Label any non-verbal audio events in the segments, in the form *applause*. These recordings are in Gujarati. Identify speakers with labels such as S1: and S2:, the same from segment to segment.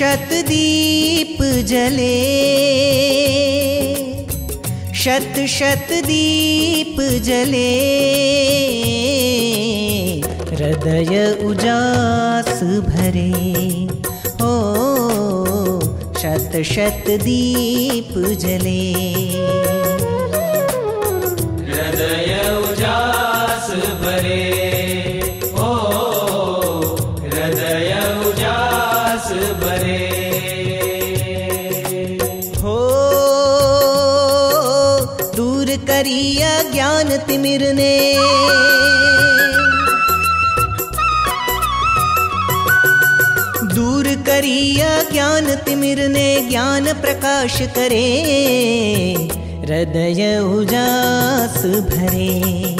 S1: शतदीप जले शत शतदीप जले हृदय उजास भरे हो शत शतदीप जले हृदय उजास भरे ज्ञान दूर करिया ज्ञान तिमिरने ज्ञान प्रकाश करे, हृदय उजास भरे।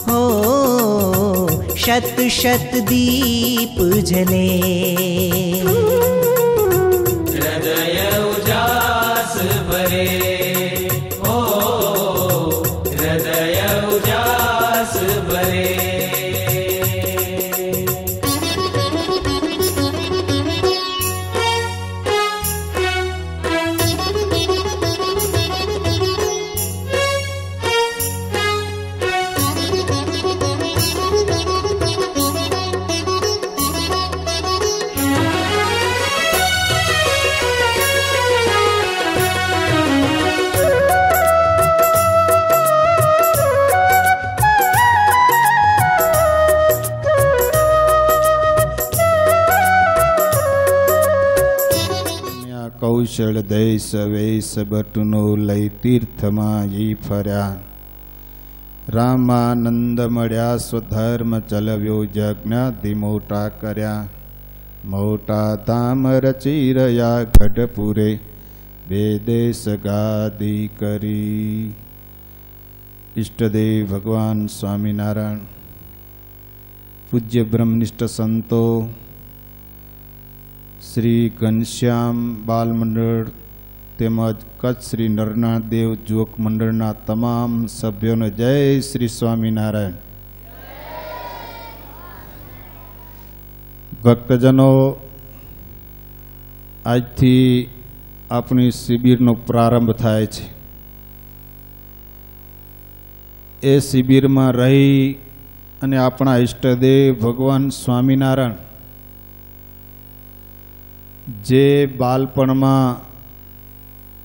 S1: हो, शत शत दीप जले।
S2: કૌશળ દેશ વેશ બટુનો લઈ તીર્થમાં ઈ ફર્યા. રામાનંદ મળ્યા, સ્વધર્મ ચલવ્યો જજ્ઞાતિ મોટા કર્યા. મોટા ધામ રચી રહ્યા ગઢપુરે, બે દેશ ગાદી કરી. ઈષ્ટદેવ ભગવાન સ્વામિનારાયણ, પૂજ્ય બ્રહ્મનિષ્ઠ સંતો શ્રી ઘનશ્યામ બાલ મંડળ તેમજ કચ્છ શ્રી નરનાથ દેવ જુવક મંડળના તમામ સભ્યોને જય શ્રી સ્વામિનારાયણ. ભક્તજનો, આજથી આપણી શિબિરનો પ્રારંભ થાય છે. એ શિબિરમાં રહી અને આપણા ઈષ્ટદેવ ભગવાન સ્વામિનારાયણ જે બાલપણમાં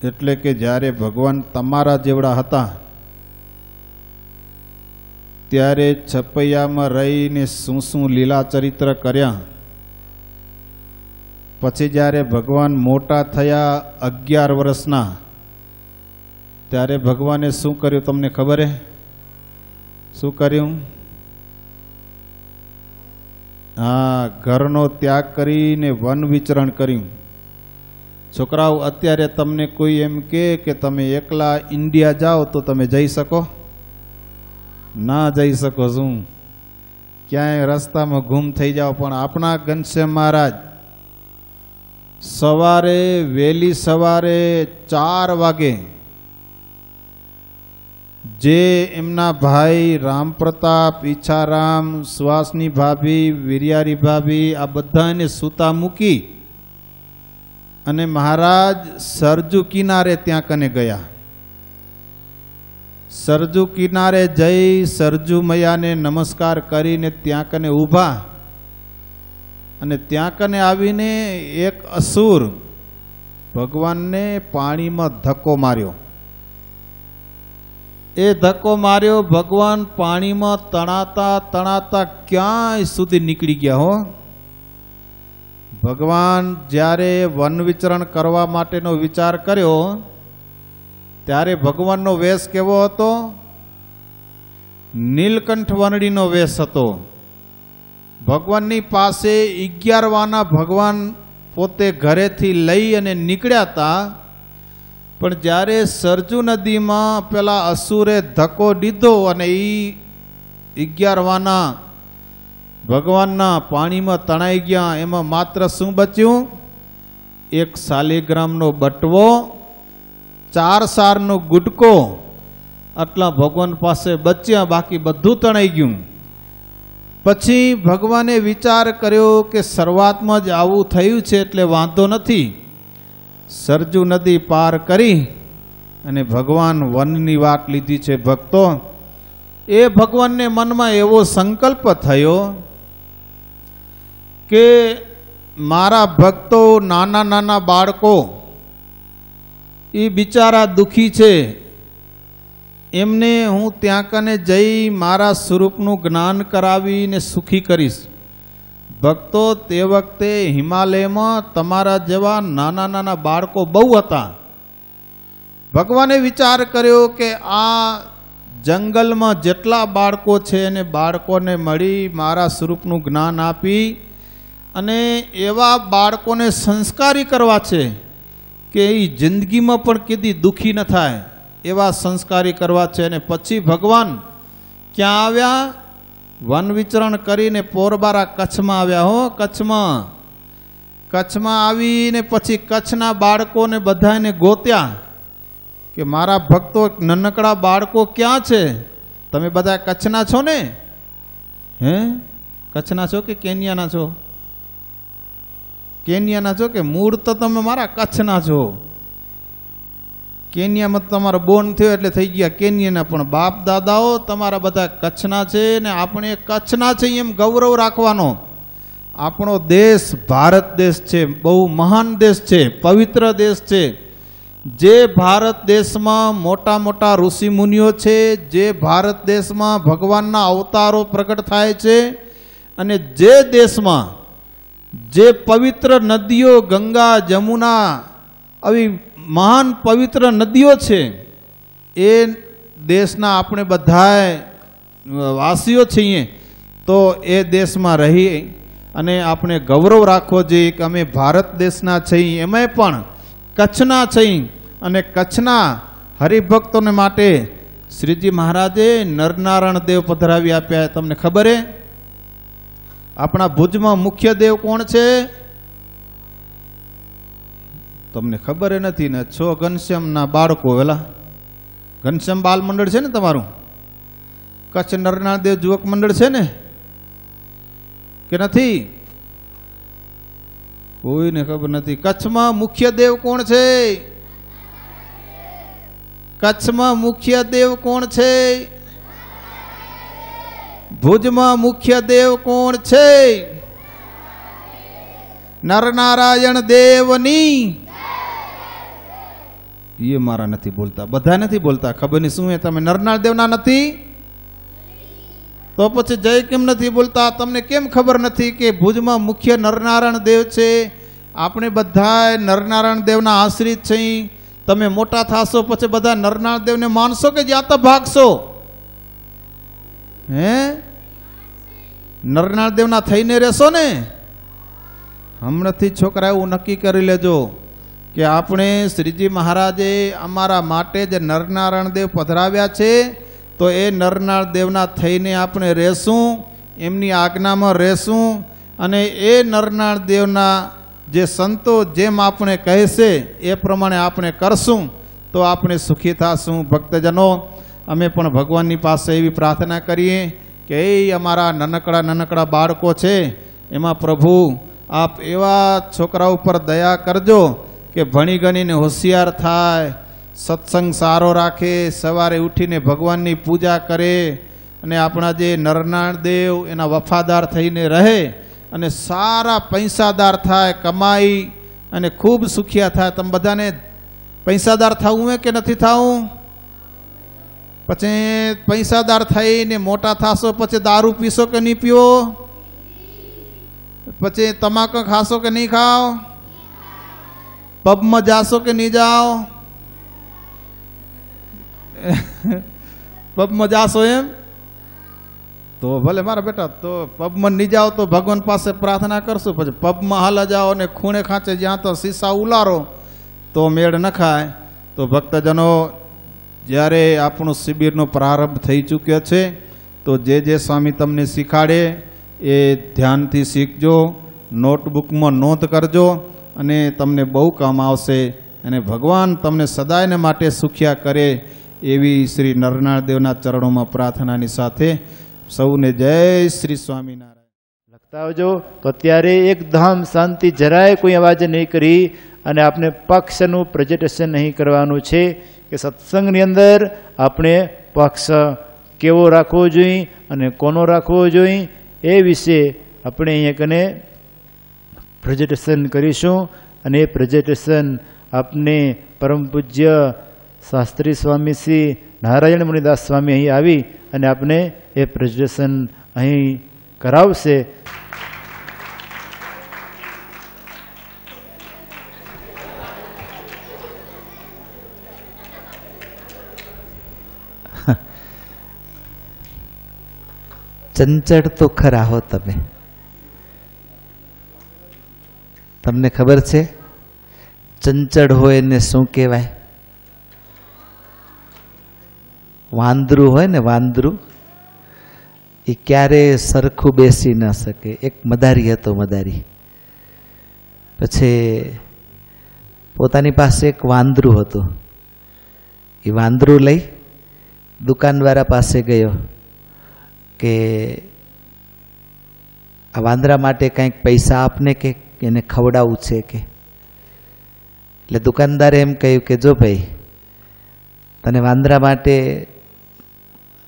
S2: એટલે કે જ્યારે ભગવાન તમારા જેવડા હતા, ત્યારે છપૈયામાં રહીને શું શું લીલા ચરિત્ર કર્યા. પછી જ્યારે ભગવાન મોટા થયા અગિયાર વર્ષના, ત્યારે ભગવાને શું કર્યું તમને ખબર હે? શું કર્યું? હા, ઘરનો ત્યાગ કરીને વન વિચરણ કર્યું. છોકરાઓ, અત્યારે તમને કોઈ એમ કે તમે એકલા ઇન્ડિયા જાઓ તો તમે જઈ શકો? ના જઈ શકો શું? ક્યાંય રસ્તામાં ગુમ થઈ જાઓ, પણ આપણા ઘનશ્યામ મહારાજ સવારે, વહેલી સવારે ચાર વાગે જે એમના ભાઈ રામ પ્રતાપ ઈચ્છારામ સુવાસની ભાભી, વિરિયારી ભાભી, આ બધાને સૂતા મૂકી અને મહારાજ સરજુ કિનારે ત્યાં કને ગયા. સરજુ કિનારે જઈ સરજુ મૈયાને નમસ્કાર કરીને ત્યાં કને ઊભા અને ત્યાં કને આવીને એક અસુર ભગવાનને પાણીમાં ધક્કો માર્યો. એ ધક્કો માર્યો, ભગવાન પાણીમાં તણાતા તણાતા ક્યાંય સુધી નીકળી ગયા હો. ભગવાન જ્યારે વન વિચરણ કરવા માટેનો વિચાર કર્યો, ત્યારે ભગવાનનો વેશ કેવો હતો? નીલકંઠ વનડીનો વેશ હતો. ભગવાનની પાસે અગિયારવાના ભગવાન પોતે ઘરેથી લઈ અને નીકળ્યા હતા. પણ જ્યારે સરજુ નદીમાં પેલા અસુરે ધક્કો દીધો અને એ અગિયારવાના ભગવાનના પાણીમાં તણાઈ ગયા, એમાં માત્ર શું બચ્યું? એક શાલિગ્રામનો બટવો, ચાર સારનો ગુટકો, આટલા ભગવાન પાસે બચ્યા, બાકી બધું તણાઈ ગયું. પછી ભગવાને વિચાર કર્યો કે શરૂઆતમાં જ આવું થયું છે એટલે વાંધો નથી. સરજુ નદી પાર કરી અને ભગવાન વનની વાત લીધી છે ભક્તો, એ ભગવાનને મનમાં એવો સંકલ્પ થયો કે મારા ભક્તો, નાના નાના બાળકો, એ બિચારા દુખી છે. એમને હું ત્યાં કને જઈ મારા સ્વરૂપનું જ્ઞાન કરાવીને સુખી કરીશ. ભક્તો તે વખતે હિમાલયમાં તમારા જેવા નાના નાના બાળકો બહુ હતા. ભગવાને વિચાર કર્યો કે આ જંગલમાં જેટલા બાળકો છે એને બાળકોને મળી મારા સ્વરૂપનું જ્ઞાન આપી અને એવા બાળકોને સંસ્કારી કરવા છે કે એ જિંદગીમાં પણ કીધી દુઃખી ન થાય, એવા સંસ્કારી કરવા છે અને પછી ભગવાન ક્યાં આવ્યા? વન વિચરણ કરીને પોરબારા કચ્છમાં આવ્યા હો, કચ્છમાં. કચ્છમાં આવીને પછી કચ્છના બાળકોને બધાને ગોત્યા કે મારા ભક્તો, નાનકડા બાળકો ક્યાં છે? તમે બધા કચ્છના છો ને? હે? કચ્છના છો કે કેન્યાના છો? કેન્યાના છો કે મૂળ તો તમે મારા કચ્છના છો? કેન્યામાં તમારો બોન થયો એટલે થઈ ગયા. કેન્યાના પણ બાપ દાદાઓ તમારા બધા કચ્છના છે ને આપણે કચ્છના છે એમ ગૌરવ રાખવાનો. આપણો દેશ ભારત દેશ છે, બહુ મહાન દેશ છે, પવિત્ર દેશ છે. જે ભારત દેશમાં મોટા મોટા ઋષિ મુનિઓ છે, જે ભારત દેશમાં ભગવાનના અવતારો પ્રગટ થાય છે અને જે દેશમાં જે પવિત્ર નદીઓ, ગંગા, જમુના, આવી મહાન પવિત્ર નદીઓ છે, એ દેશના આપણે બધાએ વાસીઓ છીએ, તો એ દેશમાં રહી અને આપણે ગૌરવ રાખવો જોઈએ કે અમે ભારત દેશના છીએ. એમાંય પણ કચ્છના છીએ અને કચ્છના હરિભક્તોને માટે શ્રીજી મહારાજે નરનારાયણ દેવ પધરાવી આપ્યા. તમને ખબર હે? આપણા ભુજમાં મુખ્ય દેવ કોણ છે? તમને ખબર નથી ને છો ઘનશ્યામના બાળકો વેલા. ઘનશ્યામ બાલ મંડળ છે ને તમારું? કચ્છ નરનાદેવ યુવક મંડળ છે ને? કે નથી? કોઈને ખબર નથી. કચ્છમાં મુખ્ય દેવ કોણ છે? કચ્છમાં મુખ્ય દેવ કોણ છે? ભુજમાં મુખ્ય દેવ કોણ છે? નરનારાયણ દેવની એ મારા નથી બોલતા. બધા નથી બોલતા. ખબર નહીં શું એ તમે નરનાળ દેવના નથી? તો પછી જય કેમ નથી બોલતા? તમને કેમ ખબર નથી કે ભુજમાં મુખ્ય નરનારાયણ દેવ છે? આપણે બધા નરનારાયણ દેવના આશ્રિત છીએ. તમે મોટા થાશો, પછી બધા નરનારાયણ દેવને માનશો કે જ્યાં ભાગશો? હે? નરનાળ દેવના થઈને રહેશો ને? હમણાંથી છોકરા એવું નક્કી કરી લેજો. કે આપણે શ્રીજી મહારાજે અમારા માટે જે નરનારાયણ દેવ પધરાવ્યા છે, તો એ નરનારાયણ દેવના થઈને આપણે રહેશું, એમની આજ્ઞામાં રહેશું, અને એ નરનારાયણ દેવના જે સંતો જેમ આપણે કહેશે, એ પ્રમાણે આપણે કરશું, તો આપણે સુખી થશું ભક્તજનો. અમે પણ ભગવાનની પાસે એવી પ્રાર્થના કરીએ કે એ અમારા નાનકડા નાનકડા બાળકો છે, એમાં પ્રભુ આપ એવા છોકરા ઉપર દયા કરજો કે ભણી ગણીને હોશિયાર થાય, સત્સંગ સારો રાખે, સવારે ઉઠીને ભગવાનની પૂજા કરે અને આપણા જે નરનાણ દેવ એના વફાદાર થઈને રહે અને સારા પૈસાદાર થાય, કમાઈ અને ખૂબ સુખિયા થાય. તમે બધાને પૈસાદાર થવું કે નથી થવું? પછી પૈસાદાર થઈને મોટા થશો, પછી દારૂ પીશો કે નહીં પીવો? પછી તમાકુ ખાશો કે નહીં ખાઓ? પબમાં જાશો કે નહીં જાઓ? પબમાં જાશો એમ? તો ભલે મારા બેટા, તો પબમાં નહીં જાઓ તો ભગવાન પાસે પ્રાર્થના કરશું. પછી પબમાં હાલા જાઓ અને ખૂણે ખાંચે જ્યાં તો સીસા ઉલારો, તો મેળ ન ખાય. તો ભક્તજનો, જ્યારે આપણું શિબિરનો પ્રારંભ થઈ ચૂક્યો છે, તો જે જે સ્વામી તમને શીખાડે, એ ધ્યાનથી શીખજો, નોટબુકમાં નોંધ કરજો. અને તમને બહુ કામ આવશે અને ભગવાન તમને સદાયને માટે સુખ્યા કરે એવી શ્રી નરનાળ દેવના ચરણોમાં પ્રાર્થનાની સાથે સૌને જય શ્રી સ્વામિનારાયણ.
S3: લખતા આવજો, તો અત્યારે એકદમ શાંતિ જરાય કોઈ અવાજ નહીં કરી અને આપણે પક્ષનું પ્રેઝન્ટેશન નહીં કરવાનું છે કે સત્સંગની અંદર આપણે પક્ષ કેવો રાખવો જોઈએ અને કોનો રાખવો જોઈએ એ વિશે આપણે અહીંયા કને પ્રેઝન્ટેશન કરીશું અને એ પ્રેઝન્ટેશન આપને પરમ પૂજ્ય શાસ્ત્રી સ્વામી શ્રી નારાયણ મુનિદાસ સ્વામી અહીં આવી અને આપને એ પ્રેઝન્ટેશન અહીં કરાવશે.
S4: ચંચળ તો ખરા હો તમે. તમને ખબર છે? ચંચળ હોય એને શું કહેવાય? વાંદરું હોય ને વાંદરું, એ ક્યારે સરખું બેસી ન શકે. એક મદારી હતો મદારી. પછી પોતાની પાસે એક વાંદરું હતું. એ વાંદરું લઈ દુકાનવાળા પાસે ગયો કે આ વાંદરા માટે કંઈક પૈસા આપને કે એને ખવડાવવું છે કે? એટલે દુકાનદારે એમ કહ્યું કે, જો ભાઈ, તને વાંદરા માટે,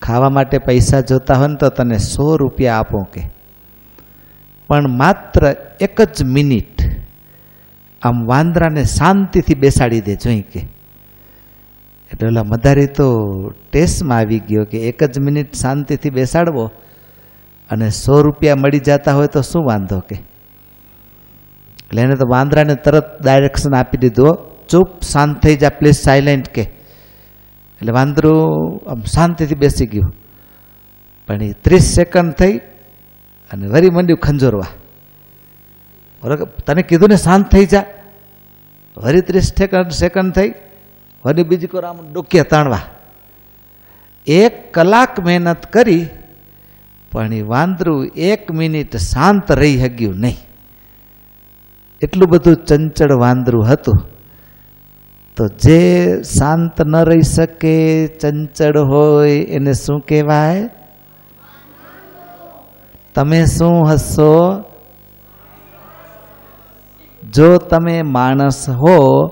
S4: ખાવા માટે પૈસા જોતા હોય ને તો તને સો રૂપિયા આપો કે. પણ માત્ર એક જ મિનિટ આમ વાંદરાને શાંતિથી બેસાડી દે, જોઈ કે. એટલે ઓલા મધારી તો ટેસ્ટમાં આવી ગયો કે, એક જ મિનિટ શાંતિથી બેસાડવો અને સો રૂપિયા મળી જતા હોય તો શું વાંધો કે? એટલે એને તો વાંદરાને તરત ડાયરેક્શન આપી દીધું. ચૂપ, શાંત થઈ જા પ્લીઝ સાયલેન્ટ કે. એટલે વાંદરું આમ શાંતિથી બેસી ગયું. પણ એ ત્રીસ સેકન્ડ થઈ અને વરી મંડ્યું ખંજોરવા. બરાબર તને કીધું ને શાંત થઈ જા. વરી ત્રીસ સેકન્ડ સેકન્ડ થઈ. વરી બીજી કોર આમ ડોક્યા તાણવા એક કલાક મહેનત કરી, પણ એ વાંદરું એક મિનિટ શાંત રહી શક્યું નહીં. એટલું બધું ચંચળ વાંદરું હતું. તો જે શાંત ન રહી શકે, ચંચળ હોય, એને શું કહેવાય? તમે શું હશો? જો તમે માણસ હો,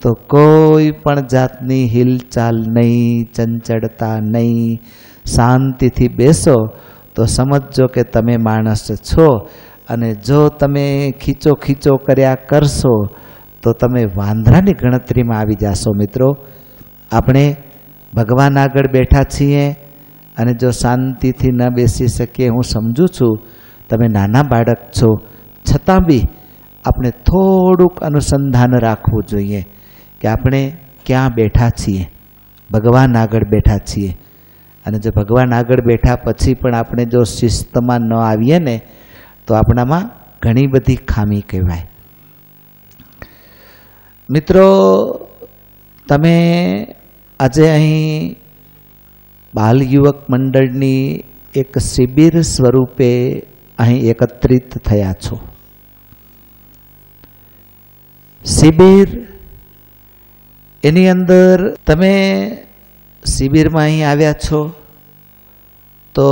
S4: તો કોઈ પણ જાતની હિલચાલ નહીં, ચંચળતા નહીં. શાંતિથી બેસો, તો સમજજો કે તમે માણસ છો. અને જો તમે ખીચો ખીચો કર્યા કરશો, તો તમે વાંદરાની ગણતરીમાં આવી જાશો મિત્રો. આપણે ભગવાન આગળ બેઠા છીએ અને જો શાંતિથી ન બેસી શકીએ, હું સમજું છું, તમે નાના બાળક છો. છતાં બી આપણે થોડુંક અનુસંધાન રાખવું જોઈએ કે આપણે ક્યાં બેઠા છીએ. ભગવાન આગળ બેઠા છીએ. અને જો ભગવાન આગળ બેઠા પછી પણ આપણે જો શિસ્તમાં ન આવીએ ને તો આપણામાં ઘણી બધી ખામી કહેવાય. મિત્રો, તમે આજે અહીં બાલ યુવક મંડળની એક શિબિર સ્વરૂપે અહીં એકત્રિત થયા છો. શિબિર, એની અંદર તમે શિબિરમાં અહીં આવ્યા છો તો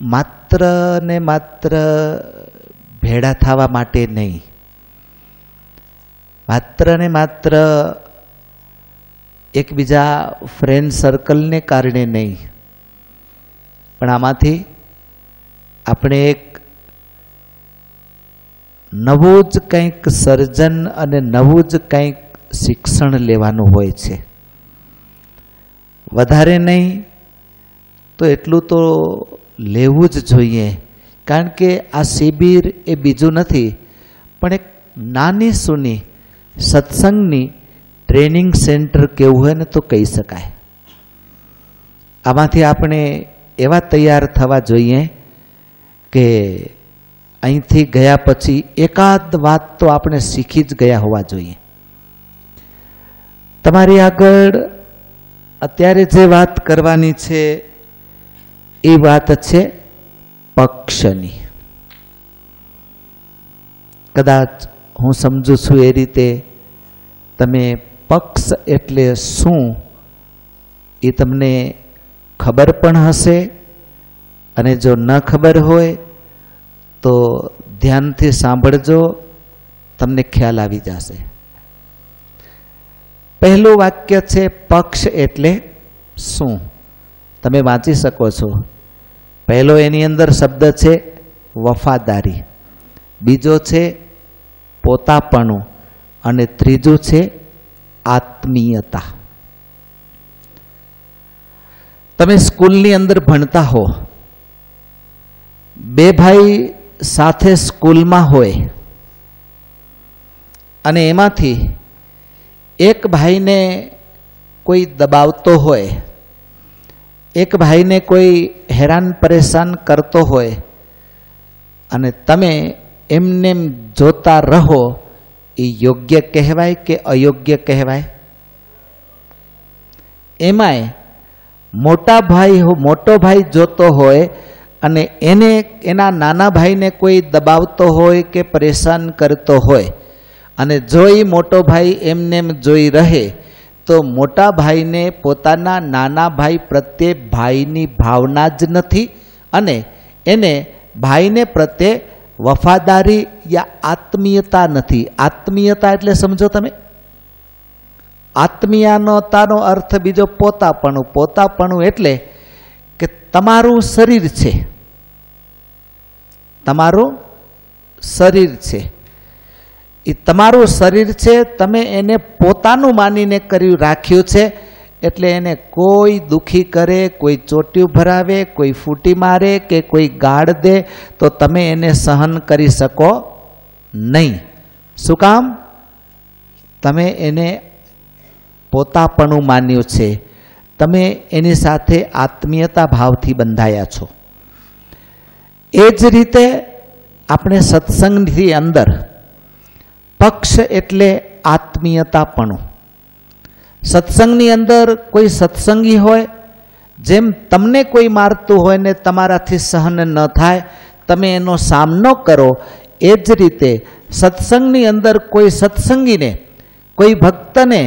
S4: માત્ર ને માત્ર ભેળા થવા માટે નહીં. માત્ર ને માત્ર એકબીજા ફ્રેન્ડ સર્કલને કારણે નહીં. પણ આમાંથી આપણે એક નવું જ કંઈક સર્જન અને નવું જ કંઈક શિક્ષણ લેવાનું હોય છે. વધારે નહીં, તો એટલું તો લેવું જ જોઈએ. કારણ કે આ શિબિર એ બીજું નથી, પણ એક નાની સૂની સત્સંગની ટ્રેનિંગ સેન્ટર કેવું હોય ને તો કહી શકાય. આમાંથી આપણે એવા તૈયાર થવા જોઈએ કે અહીંથી ગયા પછી એકાદ વાત તો આપણે શીખી જ ગયા હોવા જોઈએ. તમારી આગળ અત્યારે જે વાત કરવાની છે એ વાત છે પક્ષની. કદાચ હું સમજુ છું એ રીતે તમે પક્ષ એટલે શું એ તમને ખબર પણ હશે અને જો ન ખબર હોય તો ધ્યાનથી સાંભળજો, તમને ખ્યાલ આવી જશે. પહેલું વાક્ય છે પક્ષ એટલે શું? તમે વાંચી શકો છો. પહેલો એની અંદર શબ્દ છે વફાદારી. બીજો છે પોતાપણું. અને ત્રીજું છે આત્મીયતા. તમે સ્કૂલની અંદર ભણતા હો. બે ભાઈ સાથે સ્કૂલમાં હોય. અને એમાંથી એક ભાઈને કોઈ દબાવતો હોય. એક ભાઈને કોઈ હેરાન પરેશાન કરતો હોય અને તમે એમને જોતા રહો, એ યોગ્ય કહેવાય કે અયોગ્ય કહેવાય? એમાંય મોટા ભાઈ મોટો ભાઈ જોતો હોય અને એને, એના નાના ભાઈને કોઈ દબાવતો હોય કે પરેશાન કરતો હોય અને જો એ મોટો ભાઈ એમને એમ જોઈ રહે તો મોટા ભાઈને પોતાના નાના ભાઈ પ્રત્યે ભાઈની ભાવના જ નથી અને એને ભાઈને પ્રત્યે વફાદારી યા આત્મીયતા નથી. આત્મીયતા એટલે સમજો તમે? આત્મીયતાનો અર્થ બીજો પોતાપણું. પોતાપણું એટલે કે તમારું શરીર છે. તમારું શરીર છે. એ તમારું શરીર છે, તમે એને પોતાનું માનીને કર્યું, રાખ્યું છે, એટલે એને કોઈ દુખી કરે, કોઈ ચોટ્યું ભરાવે, કોઈ ફૂટી મારે કે કોઈ ગાળ દે, તો તમે એને સહન કરી શકો નહીં. શું કામ? તમે એને પોતાપણું માન્યું છે. તમે એની સાથે આત્મીયતા ભાવથી બંધાયા છો. એ જ રીતે આપણે સત્સંગની અંદર પક્ષ એટલે આત્મીયતાપણું. સત્સંગની અંદર કોઈ સત્સંગી હોય, જેમ તમને કોઈ મારતું હોય ને તમારાથી સહન ન થાય, તમે એનો સામનો કરો, એ જ રીતે સત્સંગની અંદર કોઈ સત્સંગીને, કોઈ ભક્તને,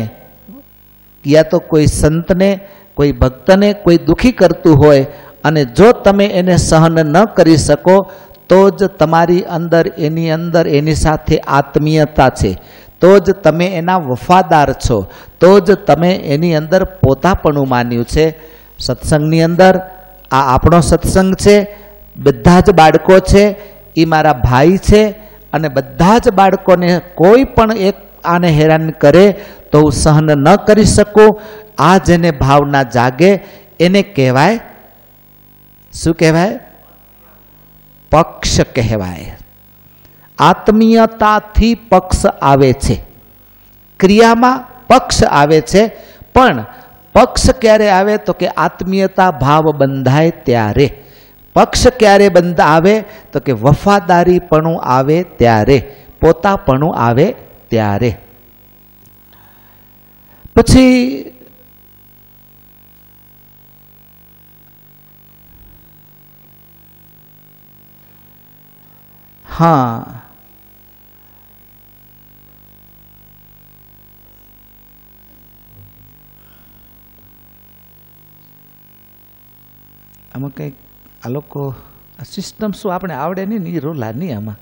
S4: યા તો કોઈ સંતને, કોઈ ભક્તને કોઈ દુખી કરતું હોય અને જો તમે એને સહન ન કરી શકો તો જ તમારી અંદર, એની અંદર, એની સાથે આત્મીયતા છે. તો જ તમે એના વફાદાર છો. તો જ તમે એની અંદર પોતાપણું માન્યું છે. સત્સંગની અંદર આ આપણો સત્સંગ છે. બધા જ બાળકો છે. એ મારા ભાઈ છે. અને બધા જ બાળકોને કોઈ પણ એક આને હેરાન કરે તો હું સહન ન કરી શકું. આ જેને ભાવના જાગે, એને કહેવાય, શું કહેવાય? પક્ષ કહેવાય. આત્મીયતાથી પક્ષ આવે છે. ક્રિયામાં પક્ષ આવે છે, પણ પક્ષ ક્યારે આવે તો કે આત્મીયતા ભાવ બંધાય ત્યારે. પક્ષ ક્યારે બંધ આવે તો કે વફાદારીપણું આવે ત્યારે, પોતાપણું આવે ત્યારે. પછી હા. આમાં કંઈક આ લોકો સિસ્ટમ શું આપણે આવડે નહીં ને? એ રોલા નહીં આમાં.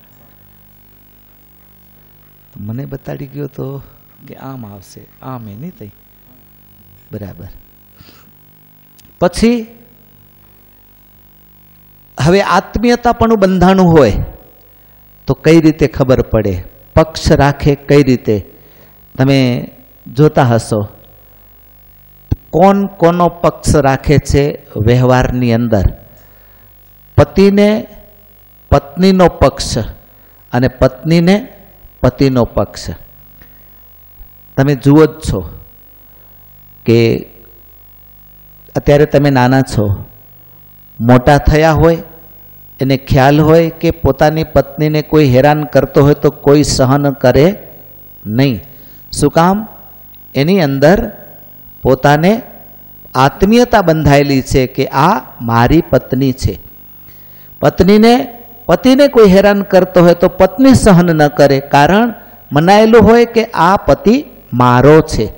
S4: મને બતાડી ગયો તો કે આમ આવશે, આમ એ નહીં થઈ. બરાબર. પછી, હવે આત્મીયતા પણ બંધાણું હોય. તો કઈ રીતે ખબર પડે? પક્ષ રાખે કઈ રીતે? તમે જોતા હશો. કોણ કોનો પક્ષ રાખે છે વ્યવહારની અંદર? પતિને પત્નીનો પક્ષ અને પત્નીને પતિનો પક્ષ. તમે જુઓ જ છો કે અત્યારે તમે નાના છો. મોટા થયા હોય એને ખ્યાલ હોય કે પોતાની પત્નીને કોઈ હેરાન કરતો હોય તો કોઈ સહન કરે નહીં. શું કામ? એની અંદર પોતાને આત્મીયતા બંધાયેલી છે કે આ મારી પત્ની છે. પત્નીને, પતિને કોઈ હેરાન કરતો હોય તો પત્ની સહન ન કરે કારણ મનાયેલું હોય કે આ પતિ મારો છે.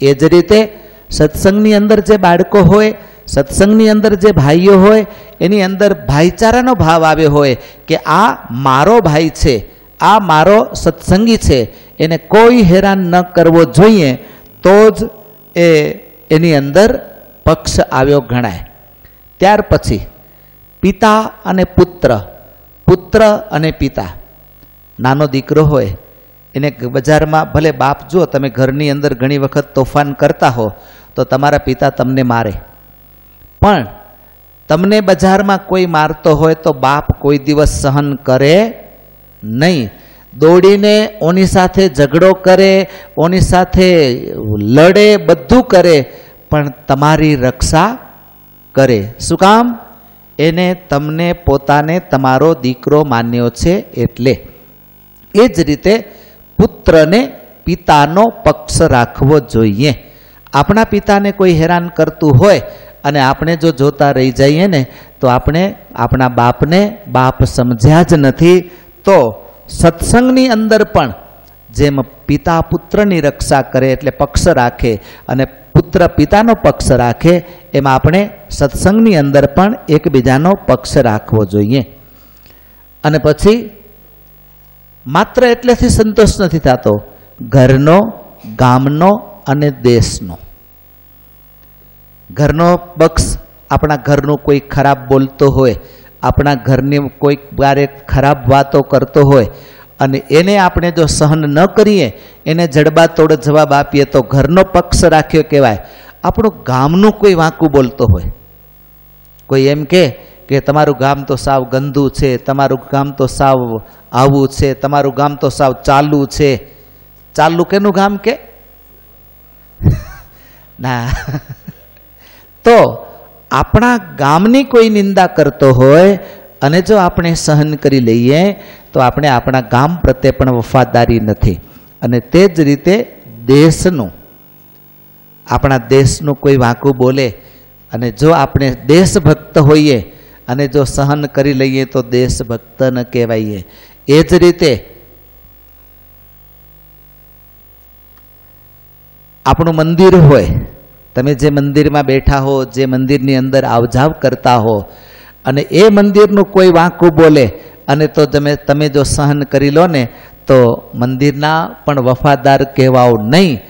S4: એ જ રીતે સત્સંગની અંદર જે બાળકો હોય સત્સંગની અંદર જે ભાઈઓ હોય, એની અંદર ભાઈચારાનો ભાવ આવ્યો હોય કે આ મારો ભાઈ છે, આ મારો સત્સંગી છે, એને કોઈ હેરાન ન કરવો જોઈએ, તો જ એ એની અંદર પક્ષ આવ્યો ગણાય. ત્યાર પછી, પિતા અને પુત્ર પુત્ર અને પિતા. નાનો દીકરો હોય, એને બજારમાં ભલે બાપ જો, તમે ઘરની અંદર ઘણી વખત તોફાન કરતા હો, તો તમારા પિતા તમને મારે. પણ તમને બજારમાં કોઈ મારતો હોય તો બાપ કોઈ દિવસ સહન કરે નહીં. દોડીને ઓની સાથે ઝઘડો કરે, ઓની સાથે લડે, બધું કરે, પણ તમારી રક્ષા કરે. શું કામ? એને તમને પોતાને તમારો દીકરો માન્યો છે એટલે. એ જ રીતે પુત્રને પિતાનો પક્ષ રાખવો જોઈએ. આપણા પિતાને કોઈ હેરાન કરતું હોય અને આપણે જો જોતા રહી જઈએ ને, તો આપણે આપણા બાપને બાપ સમજ્યા જ નથી, તો સત્સંગની અંદર પણ જેમ પિતા પુત્રની રક્ષા કરે એટલે પક્ષ રાખે અને પુત્ર પિતાનો પક્ષ રાખે, એમાં આપણે સત્સંગની અંદર પણ એકબીજાનો પક્ષ રાખવો જોઈએ. અને પછી માત્ર એટલેથી સંતોષ નથી થતો, ઘરનો, ગામનો અને દેશનો. ઘરનો પક્ષ આપણા ઘરનું કોઈ ખરાબ બોલતો હોય, આપણા ઘરની કોઈ બારે ખરાબ વાતો કરતો હોય, અને એને આપણે જો સહન ન કરીએ, એને જડબા તોડ જવાબ આપીએ, તો ઘરનો પક્ષ રાખ્યો કહેવાય. આપણું ગામનું કોઈ વાંકું બોલતો હોય. કોઈ એમ કે કે તમારું ગામ તો સાવ ગંદુ છે, તમારું ગામ તો સાવ આવું છે, તમારું ગામ તો સાવ ચાલુ છે. ચાલુ કેનું ગામ કે? *laughs* ના. *laughs* તો આપણા ગામની કોઈ નિંદા કરતો હોય અને જો આપણે સહન કરી લઈએ, તો આપણે આપણા ગામ પ્રત્યે પણ વફાદારી નથી. અને તે જ રીતે દેશનું. આપણા દેશનું કોઈ વાંકું બોલે અને જો આપણે દેશભક્ત હોઈએ અને જો સહન કરી લઈએ, તો દેશભક્ત ન કહેવાઈએ. એ જ રીતે આપણું મંદિર હોય તમે જે મંદિરમાં બેઠા હો, જે મંદિરની અંદર આવજાવ કરતા હો, અને એ મંદિરનું કોઈ વાંકું બોલે, અને તો તમે તમે જો સહન કરી લો ને, તો મંદિરના પણ વફાદાર કહેવાઓ નહીં.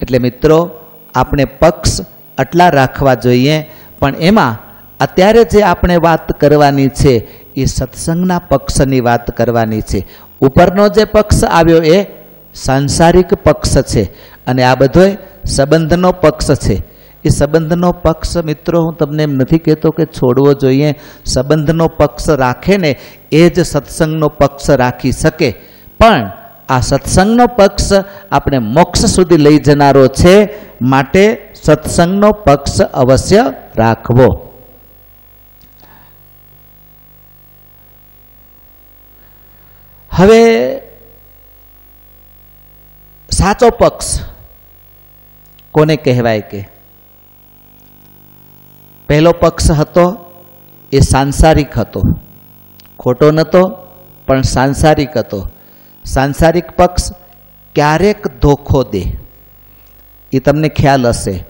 S4: એટલે મિત્રો, આપણે પક્ષ આટલા રાખવા જોઈએ, પણ એમાં અત્યારે જે આપણે વાત કરવાની છે, એ સત્સંગના પક્ષની વાત કરવાની છે. ઉપરનો જે પક્ષ આવ્યો એ સાંસારિક પક્ષ છે, અને આ બધોય સંબંધનો પક્ષ છે. એ સંબંધનો પક્ષ, મિત્રો, હું તમને એમ નથી કહેતો કે છોડવો જોઈએ. સંબંધનો પક્ષ રાખે ને, એ જ સત્સંગનો પક્ષ રાખી શકે. પણ આ સત્સંગનો પક્ષ આપણે મોક્ષ સુધી લઈ જનારો છે માટે સત્સંગનો પક્ષ અવશ્ય રાખવો. હવે, સાચો પક્ષ કોને કહેવાય કે? પહેલો પક્ષ હતો એ સાંસારિક હતો. ખોટો નહોતો પણ સાંસારિક હતો. સાંસારિક પક્ષ ક્યારેક ધોખો દે. એ તમને ખ્યાલ હશે.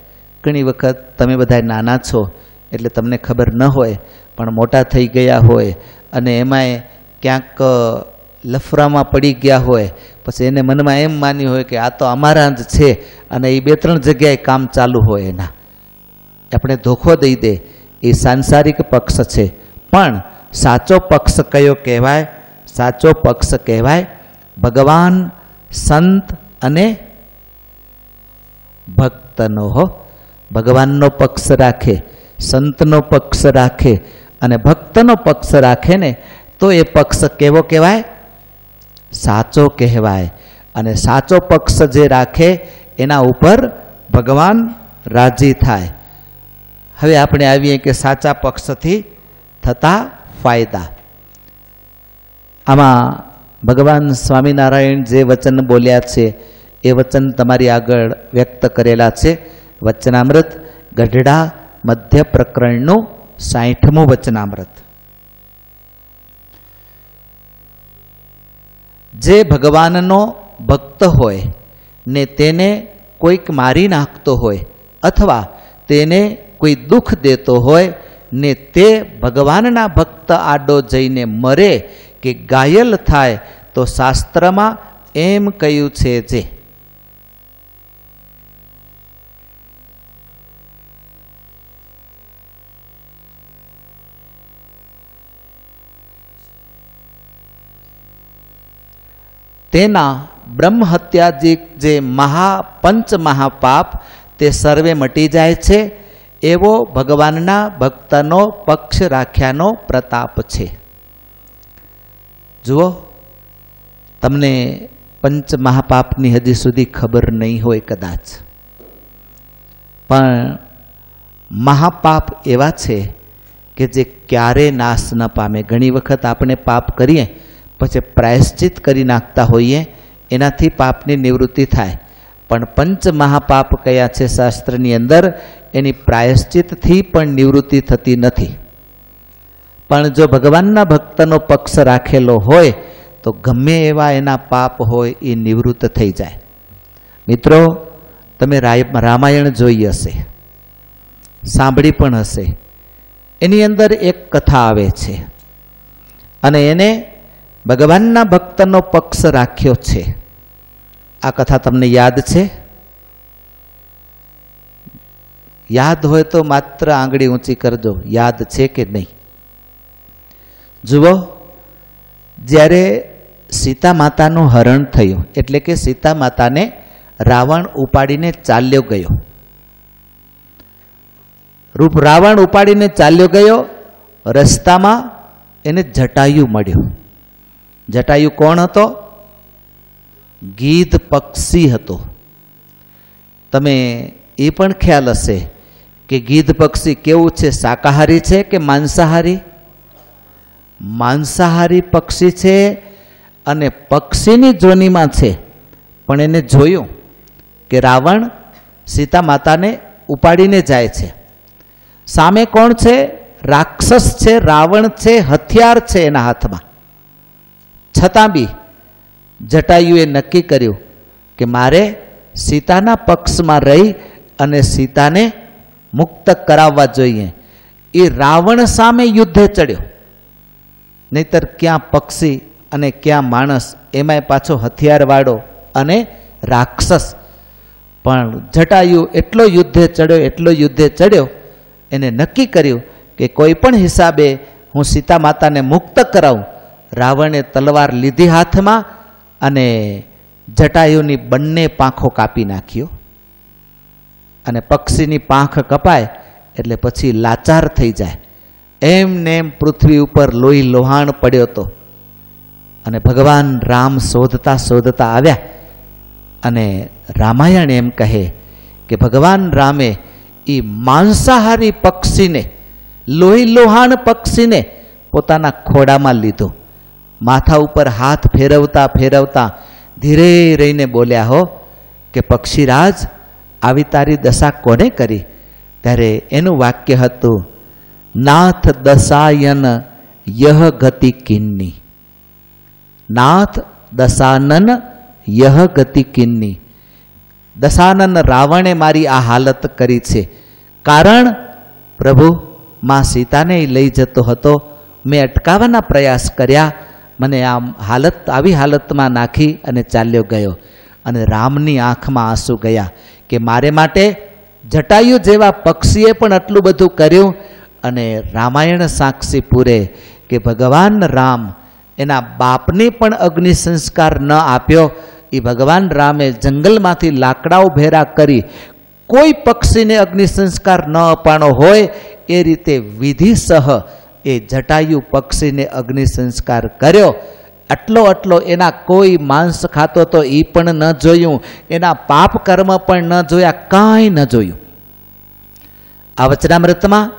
S4: ઘણી વખત તમે બધા નાના છો, એટલે તમને ખબર ન હોય, પણ મોટા થઈ ગયા હોય અને એમાંય ક્યાંક લફરામાં પડી ગયા હોય, પછી એને મનમાં એમ માન્યું હોય કે આ તો અમારા જ છે અને એ બે ત્રણ જગ્યાએ કામ ચાલુ હોય એના. આપણે ધોખો દઈ દે, એ સાંસારિક પક્ષ છે. પણ સાચો પક્ષ કયો કહેવાય? સાચો પક્ષ કહેવાય ભગવાન, સંત અને ભક્તનો, હો. ભગવાનનો પક્ષ રાખે, સંતનો પક્ષ રાખે અને ભક્તનો પક્ષ રાખે ને, તો એ પક્ષ કેવો કહેવાય? સાચો કહેવાય. અને સાચો પક્ષ જે રાખે, એના ઉપર ભગવાન રાજી થાય. હવે આપણે આવીએ કે સાચા પક્ષથી થતા ફાયદા. આમાં ભગવાન સ્વામિનારાયણ જે વચન બોલ્યા છે, એ વચન તમારી આગળ વ્યક્ત કરેલા છે. વચનામૃત, ગઢડા મધ્ય પ્રકરણનું સાઠમું વચનામૃત. જે ભગવાનનો ભક્ત હોય ને તેને કોઈક મારી નાખતો હોય, અથવા તેને કોઈ દુઃખ દેતો હોય ને તે ભગવાનના ભક્ત આડો જઈને મરે કે ઘાયલ થાય, તો શાસ્ત્રમાં એમ કહ્યું છે જે, તેના બ્રહ્મ હત્યાજી જે મહાપંચ મહાપાપ તે સર્વે મટી જાય છે એવો ભગવાનના ભક્તનો પક્ષ રાખ્યાનો પ્રતાપ છે. જુઓ, તમને પંચ મહાપાપની હજી સુધી ખબર નહીં હોય કદાચ. પણ મહાપાપ એવા છે કે જે ક્યારે નાશ ન પામે. ઘણી વખત આપણે પાપ કરીએ, પછી પ્રાયશ્ચિત કરી નાખતા હોઈએ, એનાથી પાપની નિવૃત્તિ થાય. પણ પંચ મહાપાપ કયા છે શાસ્ત્રની અંદર? એની પ્રાયશ્ચિતથી પણ નિવૃત્તિ થતી નથી. પણ જો ભગવાનના ભક્તનો પક્ષ રાખેલો હોય, તો ગમે એવા એના પાપ હોય એ નિવૃત્ત થઈ જાય. મિત્રો, તમે રામાયણ જોઈ હશે. સાંભળી પણ હશે. એની અંદર એક કથા આવે છે. અને એને ભગવાનના ભક્તનો પક્ષ રાખ્યો છે. આ કથા તમને યાદ છે? યાદ હોય તો માત્ર આંગળી ઊંચી કરજો. યાદ છે કે નહીં? જુઓ, જ્યારે સીતા માતાનું હરણ થયું, એટલે કે સીતા માતાને રાવણ ઉપાડીને ચાલ્યો ગયો. રૂપ રાવણ ઉપાડીને ચાલ્યો ગયો, રસ્તામાં એને જટાયુ મળ્યો. જટાયુ કોણ હતો? ગીધ પક્ષી હતો. તમે એ પણ ખ્યાલ હશે કે ગીધ પક્ષી કેવું છે? શાકાહારી છે કે માંસાહારી? માંસાહારી પક્ષી છે અને પક્ષીની જોનીમાં છે. પણ એને જોયું કે રાવણ સીતા માતાને ઉપાડીને જાય છે. સામે કોણ છે? રાક્ષસ છે, રાવણ છે, હથિયાર છે એના હાથમાં. છતાં બી જટાયુએ નક્કી કર્યું કે મારે સીતાના પક્ષમાં રહી અને સીતાને મુક્ત કરાવવા જોઈએ. એ રાવણ સામે યુદ્ધે ચડ્યો. નહીતર ક્યાં પક્ષી અને ક્યાં માણસ એમાંય પાછો હથિયારવાળો અને રાક્ષસ. પણ જટાયુ એટલો યુદ્ધે ચડ્યો, એટલો યુદ્ધે ચડ્યો, એને નક્કી કર્યું કે કોઈ પણ હિસાબે હું સીતા માતાને મુક્ત કરાવું. રાવણે તલવાર લીધી હાથમાં અને જટાયુની બંને પાંખો કાપી નાખ્યો. અને પક્ષીની પાંખ કપાય એટલે પછી લાચાર થઈ જાય. એમને એમ પૃથ્વી ઉપર લોહી લોહાણ પડ્યો હતો. અને ભગવાન રામ શોધતા શોધતા આવ્યા. અને રામાયણ એમ કહે કે ભગવાન રામે એ માંસાહારી પક્ષીને, લોહી લોહાણ પક્ષીને પોતાના ખોડામાં લીધો. માથા ઉપર હાથ ફેરવતા ફેરવતા ધીરે રહીને બોલ્યા, હો, કે પક્ષીરાજ, આવી તારી દશા કોને કરી? ત્યારે એનું વાક્ય હતું, નાથ દશાયન યહ ગતિ કિન્ની. નાથ દશાનન યહ ગતિ કિન્ની. દશાનન રાવણે મારી આ હાલત કરી છે. કારણ, પ્રભુ, માં સીતાને લઈ જતો હતો. મેં અટકાવવાના પ્રયાસ કર્યા. મને આમ હાલત, આવી હાલતમાં નાખી અને ચાલ્યો ગયો. અને રામની આંખમાં આંસુ ગયા કે મારે માટે જટાયુ જેવા પક્ષીએ પણ આટલું બધું કર્યું. અને રામાયણ સાક્ષી પૂરે કે ભગવાન રામ એના બાપને પણ અગ્નિ સંસ્કાર ન આપ્યો. એ ભગવાન રામે જંગલમાંથી લાકડાઓ ભેરા કરી કોઈ પક્ષીને અગ્નિ સંસ્કાર ન અપાણો હોય એ રીતે વિધિસહ એ જટાયુ પક્ષીને અગ્નિ સંસ્કાર કર્યો. આટલો આટલો એના કોઈ માંસ ખાતો તો એ પણ ન જોયું, એના પાપ કર્મ પણ ન જોયા, કાંઈ ન જોયું. આ વચનામૃતમાં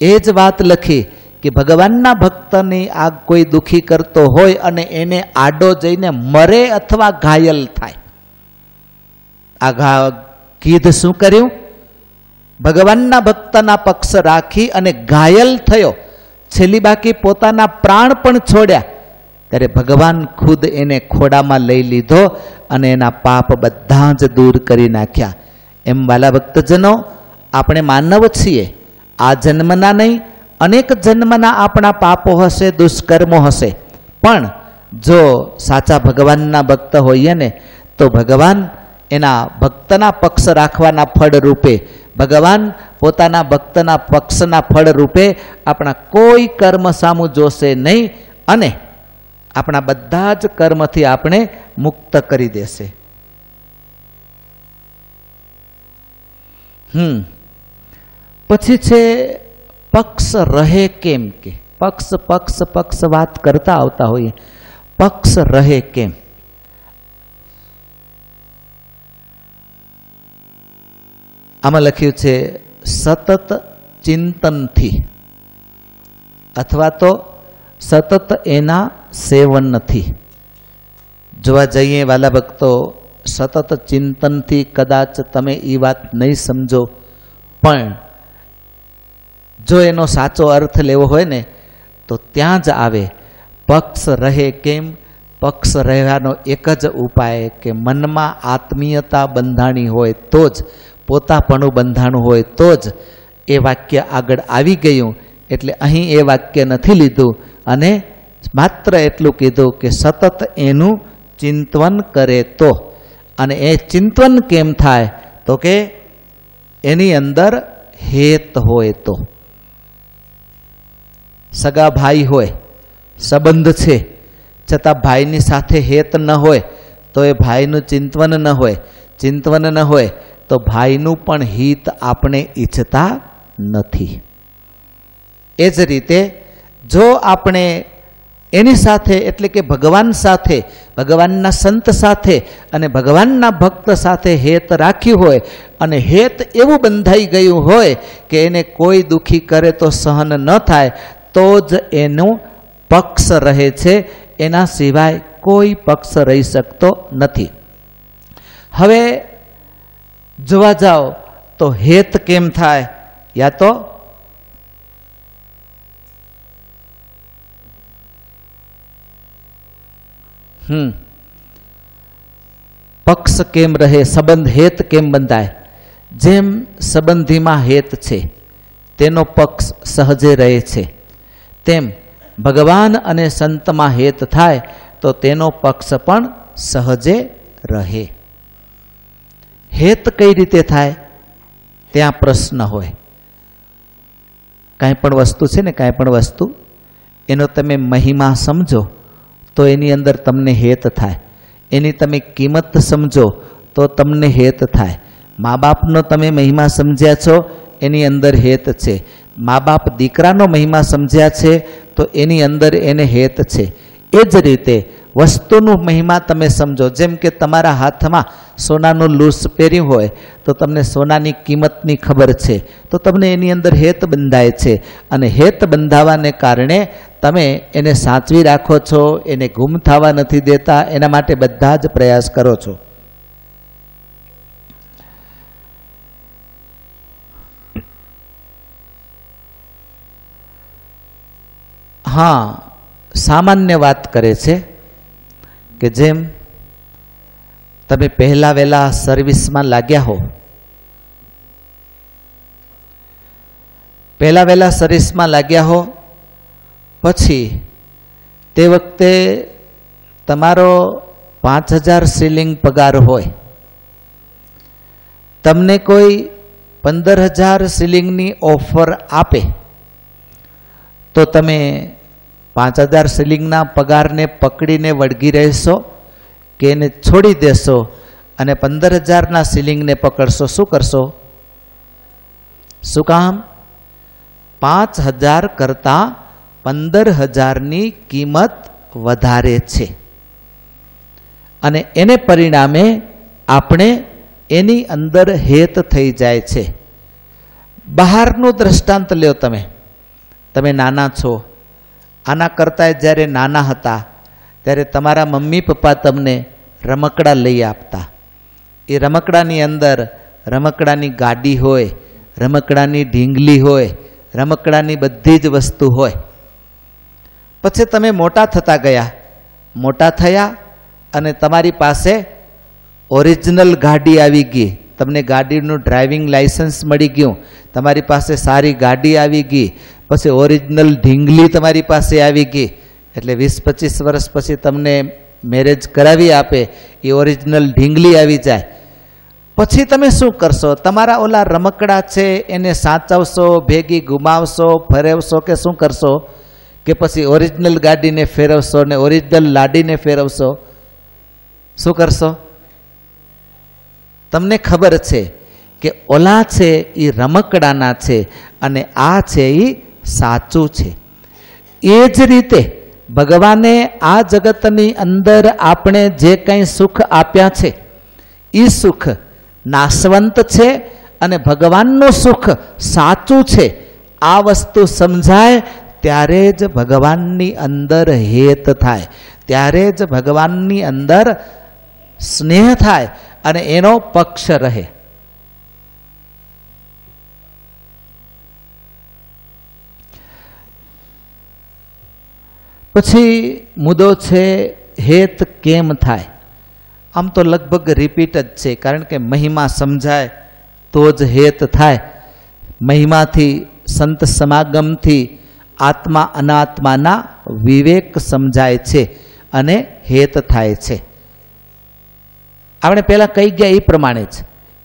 S4: એ જ વાત લખી કે ભગવાનના ભક્તની આ કોઈ દુઃખી કરતો હોય અને એને આડો જઈને મરે અથવા ઘાયલ થાય. આ ઘા ગીધ શું કર્યું? ભગવાનના ભક્તના પક્ષ રાખી અને ઘાયલ થયો. છેલ્લી બાકી પોતાના પ્રાણ પણ છોડ્યા. ત્યારે ભગવાન ખુદ એને ખોડામાં લઈ લીધો અને એના પાપ બધા જ દૂર કરી નાખ્યા. એમ વાલા ભક્તજનો, આપણે માનવ છીએ. આ જન્મના નહીં, અનેક જન્મના આપણા પાપો હશે, દુષ્કર્મો હશે. પણ જો સાચા ભગવાનના ભક્ત હોઈએ ને, તો ભગવાન એના ભક્તના પક્ષ રાખવાના ફળ રૂપે, ભગવાન પોતાના ભક્તના પક્ષના ફળ રૂપે આપણા કોઈ કર્મ સામું જોશે નહીં અને આપણા બધા જ કર્મથી આપણે મુક્ત કરી દેશે. હમ. પછી છે પક્ષ રહે કેમ કે? પક્ષ પક્ષ પક્ષ વાત કરતા આવતા હોઈએ. પક્ષ રહે કેમ? આમાં લખ્યું છે, સતત ચિંતનથી. અથવા તો, સતત એના સેવનથી. જોવા જઈએ વાલા ભક્તો, સતત ચિંતનથી કદાચ તમે એ વાત નહીં સમજો. પણ, જો એનો સાચો અર્થ લેવો હોય ને, તો ત્યાં જ આવે, પક્ષ રહે કેમ? પક્ષ રહેવાનો એક જ ઉપાય કે મનમાં આત્મીયતા બંધાણી હોય તો જ પોતાપણું બંધાણું હોય તો જ એ વાક્ય આગળ આવી ગયું. એટલે અહીં એ વાક્ય નથી લીધું. અને માત્ર એટલું કીધું કે સતત એનું ચિંતવન કરે તો. અને એ ચિંતવન કેમ થાય? તો કે એની અંદર હેત હોય તો. સગા ભાઈ હોય, સંબંધ છે. છતાં ભાઈની સાથે હેત ન હોય, તો એ ભાઈનું ચિંતવન ન હોય. ચિંતવન ન હોય તો ભાઈનું પણ હિત આપણે ઈચ્છતા નથી. એ જ રીતે જો આપણે એની સાથે, એટલે કે ભગવાન સાથે, ભગવાનના સંત સાથે અને ભગવાનના ભક્ત સાથે હેત રાખ્યું હોય અને હેત એવું બંધાઈ ગયું હોય કે એને કોઈ દુઃખી કરે તો સહન ન થાય, તો જ એનું પક્ષ રહે છે. એના સિવાય કોઈ પક્ષ રહી શકતો નથી. હવે જોવા જાઓ તો હેત કેમ થાય? યા તો હમ. પક્ષ કેમ રહે? સંબંધ હેત કેમ બંધાય? જેમ સંબંધીમાં હેત છે, તેનો પક્ષ સહજે રહે છે. તેમ ભગવાન અને સંતમાં હેત થાય, તો તેનો પક્ષ પણ સહજે રહે. હેત કઈ રીતે થાય? ત્યાં પ્રશ્ન હોય. કાંઈ પણ વસ્તુ છે ને, કાંઈ પણ વસ્તુ, એનો તમે મહિમા સમજો, તો એની અંદર તમને હેત થાય. એની તમે કિંમત સમજો, તો તમને હેત થાય. મા બાપનો તમે મહિમા સમજ્યા છો, એની અંદર હેત છે. મા બાપ દીકરાનો મહિમા સમજ્યા છે, તો એની અંદર એને હેત છે. એ જ રીતે વસ્તુનું મહિમા તમે સમજો. જેમ કે તમારા હાથમાં સોનાનું લૂસ પહેર્યું હોય, તો તમને સોનાની કિંમતની ખબર છે. તો તમને એની અંદર હેત બંધાય છે. અને હેત બંધાવાને કારણે તમે એને સાચવી રાખો છો, એને ગુમ થવા નથી દેતા, એના માટે બધા જ પ્રયાસ કરો છો. હા સામાન્ય વાત કરે છે કે જેમ તમે પહેલા વહેલા સર્વિસમાં લાગ્યા હો. પહેલા વહેલા સર્વિસમાં લાગ્યા હો, પછી તે વખતે તમારો પાંચ હજાર સિલિંગ પગાર હોય. તમને કોઈ પંદર હજાર સિલિંગની ઓફર આપે, તો તમે પાંચ હજાર સિલિંગના પગારને પકડીને વળગી રહેશો કે એને છોડી દેશો અને પંદર હજારના સિલિંગને પકડશો? શું કરશો? શું કામ? પાંચ હજાર કરતાં પંદર હજારની કિંમત વધારે છે. અને એને પરિણામે આપણે એની અંદર હેત થઈ જાય છે. બહારનું દ્રષ્ટાંત લ્યો તમે. તમે નાના છો. આના કરતાં જ્યારે નાના હતા, ત્યારે તમારા મમ્મી પપ્પા તમને રમકડા લઈ આપતા. એ રમકડાની અંદર રમકડાની ગાડી હોય, રમકડાની ઢીંગલી હોય, રમકડાની બધી જ વસ્તુ હોય. પછી તમે મોટા થતા ગયા. મોટા થયા અને તમારી પાસે ઓરિજિનલ ગાડી આવી ગઈ. તમને ગાડીનું ડ્રાઇવિંગ લાઇસન્સ મળી ગયું. તમારી પાસે સારી ગાડી આવી ગઈ. પછી ઓરિજિનલ ઢીંગલી તમારી પાસે આવી ગઈ. એટલે વીસ પચીસ વર્ષ પછી તમને મેરેજ કરાવી આપે. એ ઓરિજિનલ ઢીંગલી આવી જાય. પછી તમે શું કરશો? તમારા ઓલા રમકડા છે, એને સાચવશો, ભેગી ગુમાવશો, ફેરવશો કે શું કરશો? કે પછી ઓરિજિનલ ગાડીને ફેરવશો ને ઓરિજિનલ લાડીને ફેરવશો? શું કરશો? તમને ખબર છે કે ઓલા છે એ રમકડાના છે અને આ છે એ સાચું છે. એ જ રીતે ભગવાને આ જગતની અંદર આપણે જે કંઈ સુખ આપ્યા છે એ સુખ નાશવંત છે અને ભગવાનનું સુખ સાચું છે. આ વસ્તુ સમજાય ત્યારે જ ભગવાનની અંદર હેત થાય, ત્યારે જ ભગવાનની અંદર સ્નેહ થાય અને એનો પક્ષ રહે. પછી મુદ્દો છે, હેત કેમ થાય? આમ તો લગભગ રિપીટ જ છે, કારણ કે મહિમા સમજાય તો જ હેત થાય. મહિમાથી, સંત સમાગમથી આત્મા અનાત્માના વિવેક સમજાય છે અને હેત થાય છે. આપણે પહેલાં કહી ગયા એ પ્રમાણે જ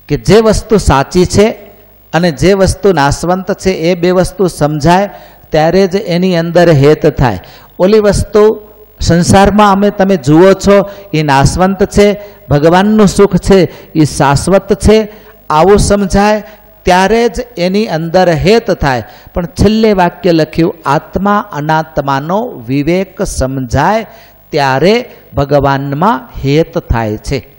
S4: કે જે વસ્તુ સાચી છે અને જે વસ્તુ નાશવંત છે, એ બે વસ્તુ સમજાય, ત્યારે જ એની અંદર હેત થાય. ઓલી વસ્તુ સંસારમાં અમે તમે જુઓ છો, એ નાશવંત છે, ભગવાનનું સુખ છે, એ શાશ્વત છે, આવું સમજાય, ત્યારે જ એની અંદર હેત થાય. પણ છેલ્લે વાક્ય લખ્યું, આત્મા અનાત્માનો વિવેક સમજાય, ત્યારે ભગવાનમાં હેત થાય છે.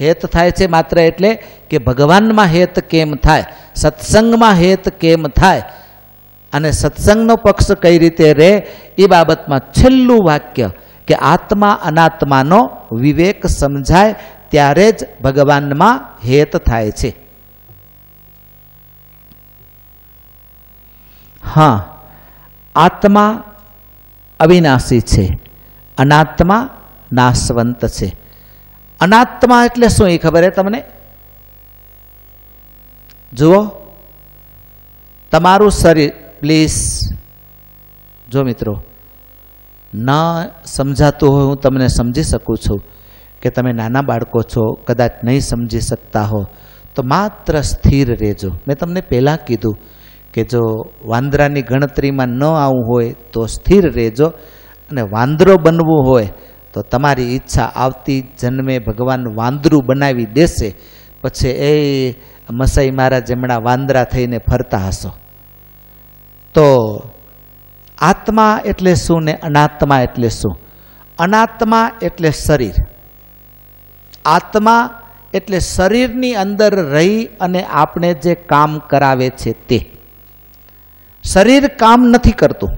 S4: હેત થાય છે માત્ર એટલે કે ભગવાનમાં હેત કેમ થાય, સત્સંગમાં હેત કેમ થાય, અને સત્સંગનો પક્ષ કઈ રીતે રહે, એ બાબતમાં છેલ્લું વાક્ય કે આત્મા અનાત્માનો વિવેક સમજાય ત્યારે જ ભગવાનમાં હેત થાય છે. હા, આત્મા અવિનાશી છે, અનાત્મા નાશવંત છે. અનાત્મા એટલે શું એ ખબર હે તમને? જુઓ. તમારું શરીર પ્લીઝ જો મિત્રો, ન સમજાતું હોય હું તમને સમજી શકું છું કે તમે નાના બાળકો છો, કદાચ નહીં સમજી શકતા હો, તો માત્ર સ્થિર રહેજો. મેં તમને પહેલાં કીધું કે જો વાંદરાની ગણતરીમાં ન આવવું હોય તો સ્થિર રહેજો અને વાંદરો બનવું હોય તો તમારી ઈચ્છા આવતી જન્મે ભગવાન વાંદરું બનાવી દેશે, પછી એ મસાઈ મારા જેમણા વાંદરા થઈને ફરતા હશો. તો આત્મા એટલે શું ને અનાત્મા એટલે શું? અનાત્મા એટલે શરીર. આત્મા એટલે શરીરની અંદર રહી અને આપણે જે કામ કરાવે છે તે. શરીર કામ નથી કરતું.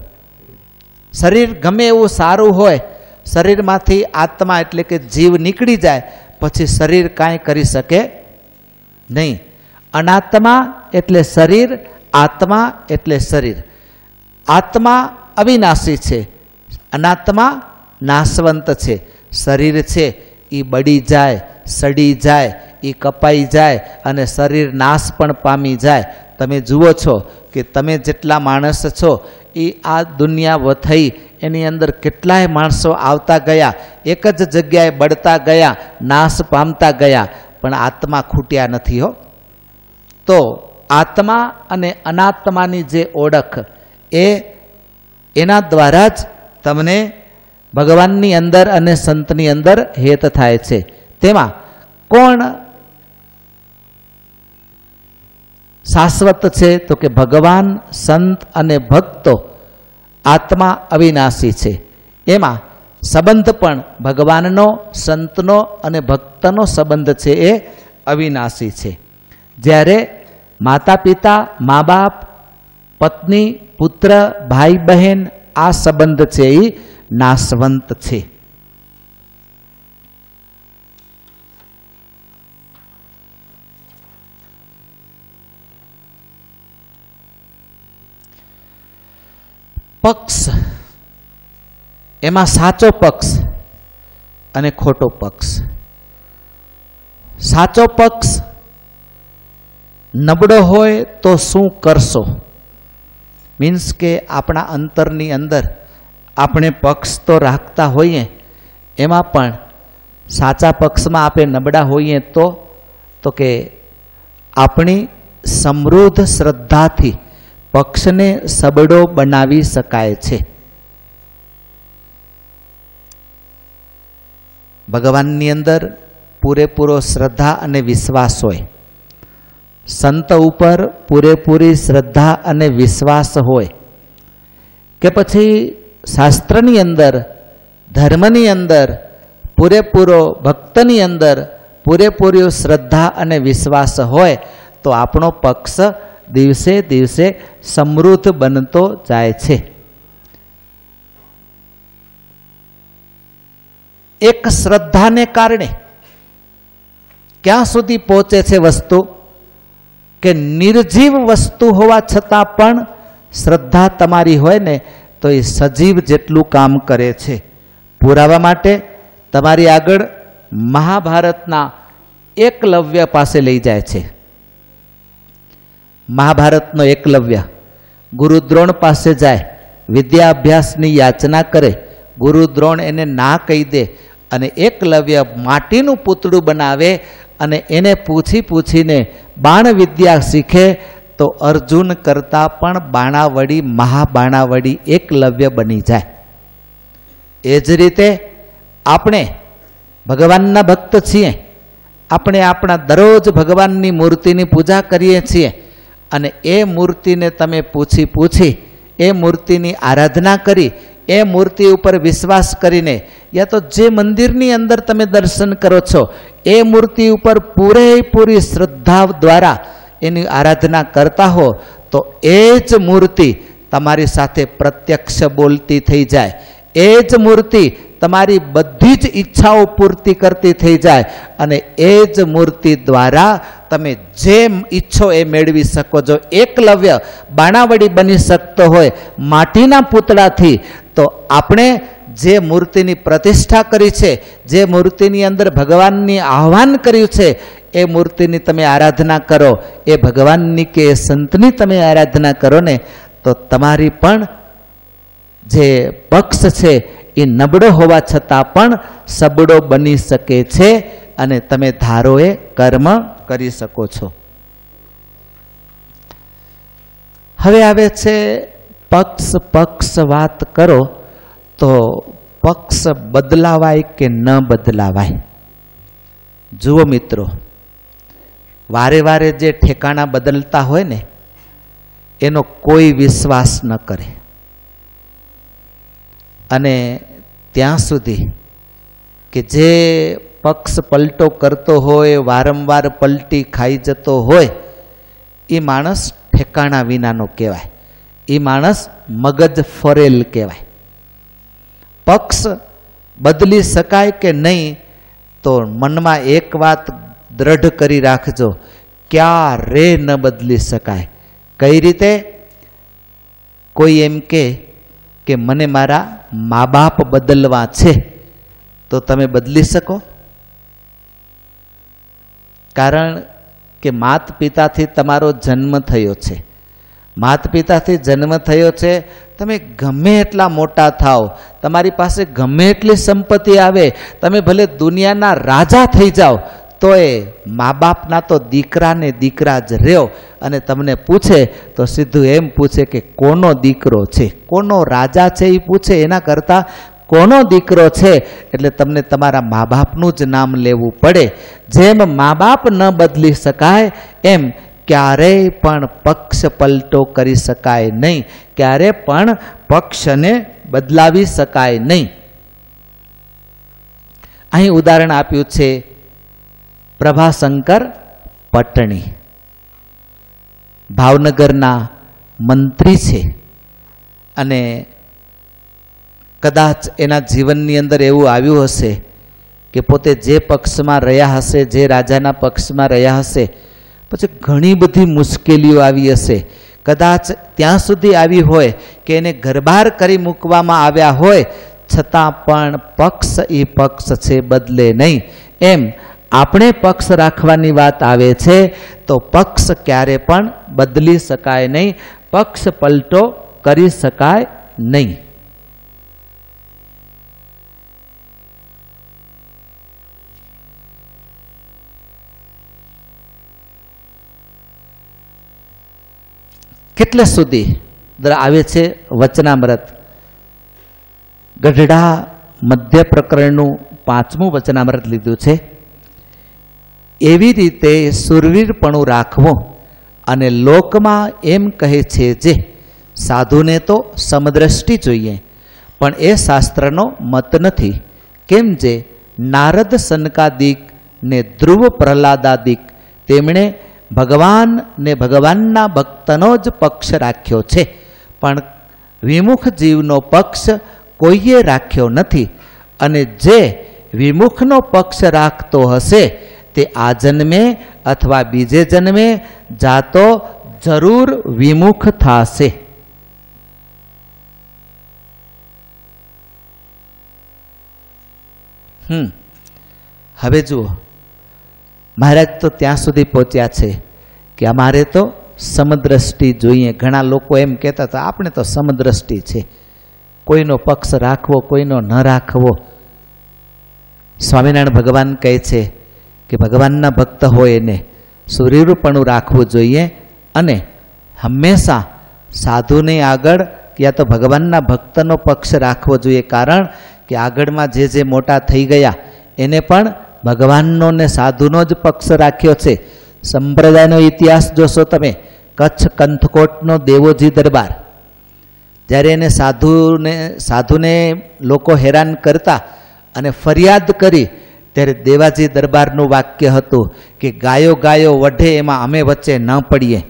S4: શરીર ગમે એવું સારું હોય શરીરમાંથી આત્મા એટલે કે જીવ નીકળી જાય, પછી શરીર કાંઈ કરી શકે નહીં. અનાત્મા એટલે શરીર, આત્મા એટલે શરીર. આત્મા અવિનાશી છે. અનાત્મા નાશવંત છે. શરીર છે એ બળી જાય, સડી જાય એ કપાઈ જાય, અને શરીર નાશ પણ પામી જાય. તમે જુઓ છો કે તમે જેટલા માણસ છો એ આ દુનિયા વથઈ એની અંદર કેટલાય માણસો આવતા ગયા, એક જ જગ્યાએ બળતા ગયા, નાશ પામતા ગયા, પણ આત્મા ખૂટ્યા નથી હો. તો આત્મા અને અનાત્માની જે ઓળખ એ એના દ્વારા જ તમને ભગવાનની અંદર અને સંતની અંદર હેત થાય છે. તેમાં કોણ શાશ્વત છે? તો કે ભગવાન, સંત અને ભક્તો આત્મા અવિનાશી છે. એમાં સંબંધ પણ ભગવાનનો, સંતનો અને ભક્તનો સંબંધ છે એ અવિનાશી છે. જ્યારે માતા પિતા મા બાપ પત્ની, પુત્ર ભાઈ બહેન આ સંબંધ છે એ નાશવંત છે. પક્ષ, એમાં સાચો પક્ષ અને ખોટો પક્ષ. સાચો પક્ષ નબળો હોય તો શું કરશો? મીન્સ કે આપણા અંતરની અંદર આપણે પક્ષ તો રાખતા હોઈએ, એમાં પણ સાચા પક્ષમાં આપણે નબળા હોઈએ તો તો કે આપણી સમૃદ્ધ શ્રદ્ધાથી પક્ષને સબડો બનાવી શકાય છે. ભગવાનની અંદર પૂરેપૂરો શ્રદ્ધા અને વિશ્વાસ હોય. સંત ઉપર પૂરેપૂરી શ્રદ્ધા અને વિશ્વાસ હોય. કે પછી શાસ્ત્રની અંદર, ધર્મની અંદર પૂરેપૂરો ભક્તની અંદર પૂરેપૂરી શ્રદ્ધા અને વિશ્વાસ હોય, તો આપણો પક્ષ દિવસે દિવસે સમૃદ્ધ બનતો જાય છે. એક શ્રદ્ધાને કારણે ક્યાં સુધી પહોંચે છે વસ્તુ? કે નિર્જીવ વસ્તુ હોવા છતાં પણ શ્રદ્ધા તમારી હોય ને, તો એ સજીવ જેટલું કામ કરે છે. પુરાવા માટે તમારી આગળ મહાભારતના એકલવ્ય પાસે લઈ જાય છે. મહાભારતનો એકલવ્ય. ગુરુદ્રોણ પાસે જાય વિદ્યા અભ્યાસની યાચના કરે ગુરુદ્રોણ એને ના કહી દે અને એકલવ્ય માટીનું પૂતળું બનાવે અને એને પૂછી પૂછીને બાણ વિદ્યા શીખે, તો અર્જુન કરતાં પણ બાણાવડી, મહાબાણાવડી એકલવ્ય બની જાય. એ જ રીતે આપણે ભગવાનના ભક્ત છીએ. આપણે આપણા દરરોજ ભગવાનની મૂર્તિની પૂજા કરીએ છીએ. અને એ મૂર્તિને તમે પૂછી પૂછી, એ મૂર્તિની આરાધના કરી, એ મૂર્તિ ઉપર વિશ્વાસ કરીને, યા તો જે મંદિરની અંદર તમે દર્શન કરો છો, એ મૂર્તિ ઉપર પૂરેપૂરી શ્રદ્ધા દ્વારા એની આરાધના કરતા હો, તો એ જ મૂર્તિ તમારી સાથે પ્રત્યક્ષ બોલતી થઈ જાય. એ જ મૂર્તિ તમારી બધી જ ઈચ્છાઓ પૂર્તિ કરતી થઈ જાય અને એ જ મૂર્તિ દ્વારા તમે જે ઈચ્છો એ મેળવી શકો. જો એકલવ્ય બાણાવડી બની શકતો હોય માટીના પૂતળાથી, તો આપણે જે મૂર્તિની પ્રતિષ્ઠા કરી છે, જે મૂર્તિની અંદર ભગવાનની આહ્વાન કર્યું છે, એ મૂર્તિની તમે આરાધના કરો. એ ભગવાનની કે સંતની તમે આરાધના કરો ને, તો તમારી પણ જે પક્ષ છે એ નબળો હોવા છતાં પણ સબળો બની શકે છે અને તમે ધારો એ કર્મ કરી શકો છો. હવે આવે છે પક્ષ પક્ષ વાત કરો તો પક્ષ બદલાવાય કે ન બદલાવાય? જુઓ મિત્રો, વારે વારે જે ઠેકાણા બદલતા હોય ને, એનો કોઈ વિશ્વાસ ન કરે. અને ત્યાં સુધી કે જે પક્ષ પલટો કરતો હોય, વારંવાર પલટી ખાઈ જતો હોય, એ માણસ ઠેકાણા વિનાનો કહેવાય. એ માણસ મગજ ફરેલ કહેવાય. પક્ષ બદલી શકાય કે નહીં, તો મનમાં એક વાત દ્રઢ કરી રાખજો. ક્યારે ન બદલી શકાય? કઈ રીતે? કોઈ એમ કે કે મને મારા મા બાપ બદલવા છે, તો તમે બદલી શકો? કારણ કે માત પિતાથી તમારો જન્મ થયો છે. માત પિતાથી જન્મ થયો છે, તમે ગમે એટલા મોટા થાઓ, તમારી પાસે ગમે એટલી સંપત્તિ આવે, તમે ભલે દુનિયાના રાજા થઈ જાઓ તો એ મા બાપના તો દીકરાને દીકરા જ રહ્યો. અને તમને પૂછે તો સીધું એમ પૂછે કે કોનો દીકરો છે? કોનો રાજા છે એ પૂછે એના કરતાં કોનો દીકરો છે? એટલે તમને તમારા મા બાપનું જ નામ લેવું પડે. જેમ મા બાપ ન બદલી શકાય, એમ ક્યારેય પણ પક્ષ પલટો કરી શકાય નહીં. ક્યારે પણ પક્ષને બદલાવી શકાય નહીં. અહીં ઉદાહરણ આપ્યું છે પ્રભાશંકર પટણી. ભાવનગરના મંત્રી છે. અને કદાચ એના જીવનની અંદર એવું આવ્યું હશે કે પોતે જે પક્ષમાં રહ્યા હશે, જે રાજાના પક્ષમાં રહ્યા હશે, પછી ઘણી બધી મુશ્કેલીઓ આવી હશે. કદાચ ત્યાં સુધી આવી હોય કે એને ગરબાર કરી મૂકવામાં આવ્યા હોય, છતાં પણ પક્ષ એ પક્ષ છે, બદલે નહીં. એમ આપણે પક્ષ રાખવાની વાત આવે છે, તો પક્ષ ક્યારે પણ બદલી શકાય નહીં. પક્ષ પલટો કરી શકાય નહીં. કેટલે સુધી આવે છે વચનામૃત? ગઢડા મધ્ય પ્રકરણનું પાંચમું વચનામૃત લીધું છે. એવી રીતે સુરવીરપણું રાખવું અને લોકમાં એમ કહે છે જે, સાધુને તો સમદ્રષ્ટિ જોઈએ, પણ એ શાસ્ત્રનો મત નથી. કેમ જે નારદ સનકાદિક ને ધ્રુવ પ્રહલાદાદિક તેમણે ભગવાન ને ભગવાનના ભક્તનો જ પક્ષ રાખ્યો છે. પણ વિમુખ જીવનો પક્ષ કોઈએ રાખ્યો નથી. અને જે વિમુખનો પક્ષ રાખતો હશે તે આ જન્મે અથવા બીજે જન્મે જાતો જરૂર વિમુખ થશે. હમ. હવે જુઓ. મહારાજ તો ત્યાં સુધી પહોંચ્યા છે કે અમારે તો સમદ્રષ્ટિ જોઈએ. ઘણા લોકો એમ કહેતા હતા, આપણે તો સમદ્રષ્ટિ છે. કોઈનો પક્ષ રાખવો, કોઈનો ન રાખવો. સ્વામિનારાયણ ભગવાન કહે છે કે ભગવાનના ભક્ત હોય એને સુરીરૂપણું રાખવું જોઈએ અને હંમેશા સાધુને આગળ યા તો ભગવાનના ભક્તનો પક્ષ રાખવો જોઈએ. કારણ કે આગળમાં જે જે મોટા થઈ ગયા, એને પણ ભગવાનનો ને સાધુનો જ પક્ષ રાખ્યો છે. સંપ્રદાયનો ઇતિહાસ જોશો તમે, કચ્છ કંથકોટનો દેવોજી દરબાર. જ્યારે એને સાધુને સાધુને લોકો હેરાન કરતા અને ફરિયાદ કરી ત્યારે દેવાજી દરબારનું વાક્ય હતું કે ગાયો ગાયો વઢે એમાં અમે વચ્ચે ન પડીએ.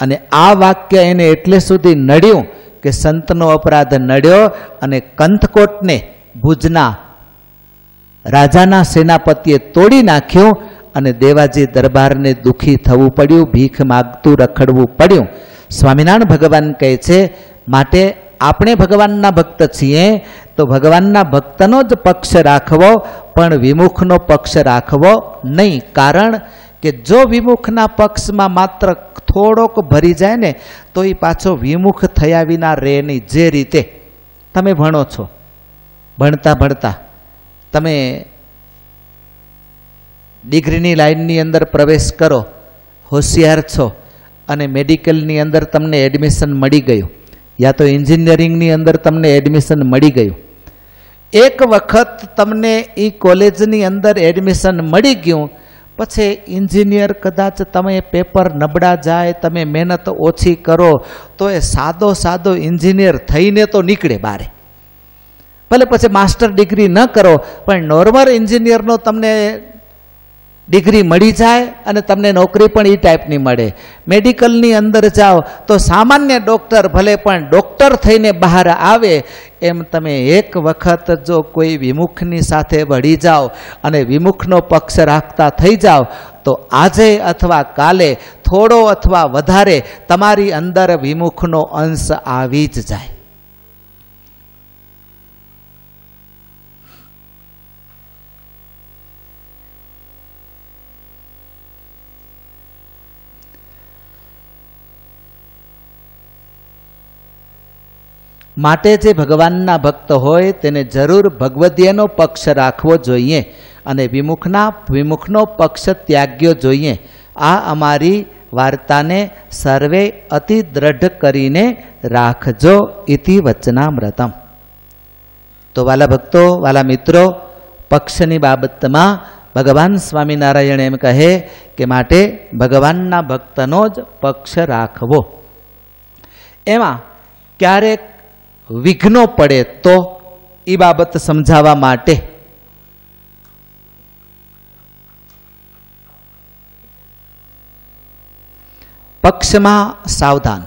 S4: અને આ વાક્ય એને એટલે સુધી નડ્યું કે સંતનો અપરાધ નડ્યો અને કંથકોટને ભુજના રાજાના સેનાપતિએ તોડી નાખ્યું અને દેવાજી દરબારને દુઃખી થવું પડ્યું, ભીખ માગતું, રખડવું પડ્યું. સ્વામિનારાયણ ભગવાન કહે છે, માટે આપણે ભગવાનના ભક્ત છીએ, તો ભગવાનના ભક્તનો જ પક્ષ રાખવો, પણ વિમુખનો પક્ષ રાખવો નહીં. કારણ કે જો વિમુખના પક્ષમાં માત્ર થોડોક ભરી જાય ને, તો એ પાછો વિમુખ થયા વિના રહે નહીં. જે રીતે તમે ભણો છો, ભણતા ભણતા, તમે ડિગ્રીની લાઈનની અંદર પ્રવેશ કરો, હોશિયાર છો, અને મેડિકલની અંદર તમને એડમિશન મળી ગયું. યા તો એન્જિનિયરિંગની અંદર તમને એડમિશન મળી ગયું. એક વખત તમને એ કોલેજની અંદર એડમિશન મળી ગયું, પછી એન્જિનિયર કદાચ તમે પેપર નબળા જાય, તમે મહેનત ઓછી કરો, તો એ સાદો સાદો એન્જિનિયર થઈને તો નીકળે બારે. ભલે પછી માસ્ટર ડિગ્રી ન કરો, પણ નોર્મલ એન્જિનિયરનો તમને ડિગ્રી મળી જાય અને તમને નોકરી પણ એ ટાઈપની મળે. મેડિકલની અંદર જાઓ તો સામાન્ય ડૉક્ટર ભલે પણ ડૉક્ટર થઈને બહાર આવે, એમ તમે એક વખત જો કોઈ વિમુખની સાથે વળી જાઓ અને વિમુખનો પક્ષ રાખતા થઈ જાઓ, તો આજે અથવા કાલે થોડો અથવા વધારે તમારી અંદર વિમુખનો અંશ આવી જ જાય. માટે જે ભગવાનના ભક્ત હોય તેને જરૂર ભગવદીયનો પક્ષ રાખવો જોઈએ અને વિમુખના, વિમુખનો પક્ષ ત્યાગ્યો જોઈએ. આ અમારી વાર્તાને સર્વે અતિ દ્રઢ કરીને રાખજો ઇતિ વચનામૃતમ. તો વાલા ભક્તો, વાલા મિત્રો, પક્ષની બાબતમાં ભગવાન સ્વામિનારાયણ એમ કહે કે માટે ભગવાનના ભક્તનો જ પક્ષ રાખવો. એમાં ક્યારેક વિઘ્નો પડે તો એ બાબત સમજાવવા માટે. પક્ષમાં સાવધાન.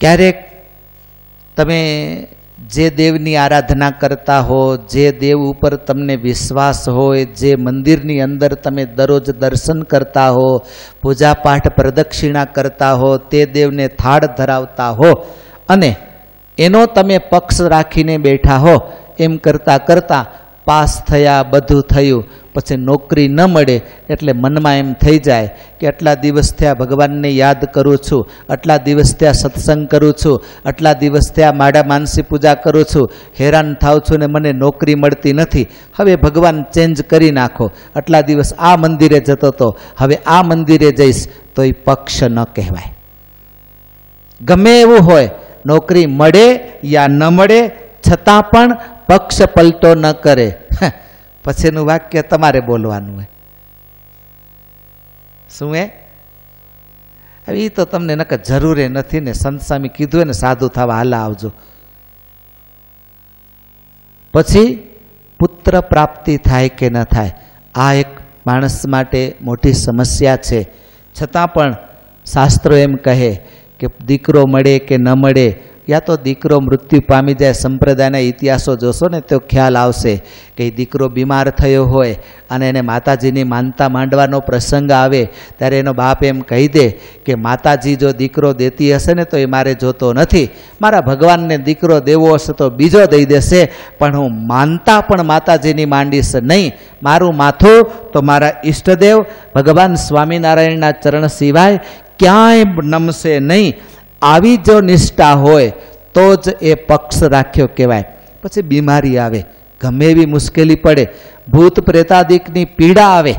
S4: ક્યારેક તમે જે દેવની આરાધના કરતા હો, જે દેવ ઉપર તમને વિશ્વાસ હોય, જે મંદિરની અંદર તમે દરરોજ દર્શન કરતા હો, પૂજાપાઠ પ્રદક્ષિણા કરતા હો, તે દેવને થાળ ધરાવતા હો. અને એનો તમે પક્ષ રાખીને બેઠા હો. એમ કરતાં કરતાં પાસ થયા, બધું થયું. પછી નોકરી ન મળે એટલે મનમાં એમ થઈ જાય કે આટલા દિવસ થયા ભગવાનને યાદ કરું છું આટલા દિવસ થયા સત્સંગ કરું છું આટલા દિવસ થયા માડા માનસી પૂજા કરું છું, હેરાન થાવ છું ને મને નોકરી મળતી નથી. હવે ભગવાન ચેન્જ કરી નાખો. આટલા દિવસ આ મંદિરે જતો હતો હવે આ મંદિરે જઈશ તો એ પક્ષ ન કહેવાય. ગમે એવું હોય, નોકરી મળે યા ન મળે, છતાં પણ પક્ષ પલટો ન કરે. પછીનું વાક્ય તમારે બોલવાનું હોય. શું હે હવે એ તો તમને નકર જરૂરે નથી ને સંત કીધું હોય ને સાધુ થવા હાલા આવજો. પછી પુત્ર પ્રાપ્તિ થાય કે ન થાય, આ એક માણસ માટે મોટી સમસ્યા છે. છતાં પણ શાસ્ત્રો એમ કહે કે દીકરો મળે કે ન મળે યા તો દીકરો મૃત્યુ પામી જાય, સંપ્રદાયના ઇતિહાસો જોશો ને તો ખ્યાલ આવશે કે દીકરો બીમાર થયો હોય અને એને માતાજીની માનતા માંડવાનો પ્રસંગ આવે, ત્યારે એનો બાપ એમ કહી દે કે, માતાજી જો દીકરો દેતી હશે ને તો એ મારે જોતો નથી. મારા ભગવાનને દીકરો દેવો હશે તો બીજો દઈ દેશે, પણ હું માનતા પણ માતાજીની માંડીશ નહીં. મારું માથું તો મારા ઈષ્ટદેવ, ભગવાન સ્વામિનારાયણના ચરણ સિવાય ક્યાંય નમશે નહીં. આવી જો નિષ્ઠા હોય, તો જ એ પક્ષ રાખ્યો કહેવાય. પછી બીમારી આવે, ગમે એવી મુશ્કેલી પડે, ભૂત પ્રેતાદિકની પીડા આવે.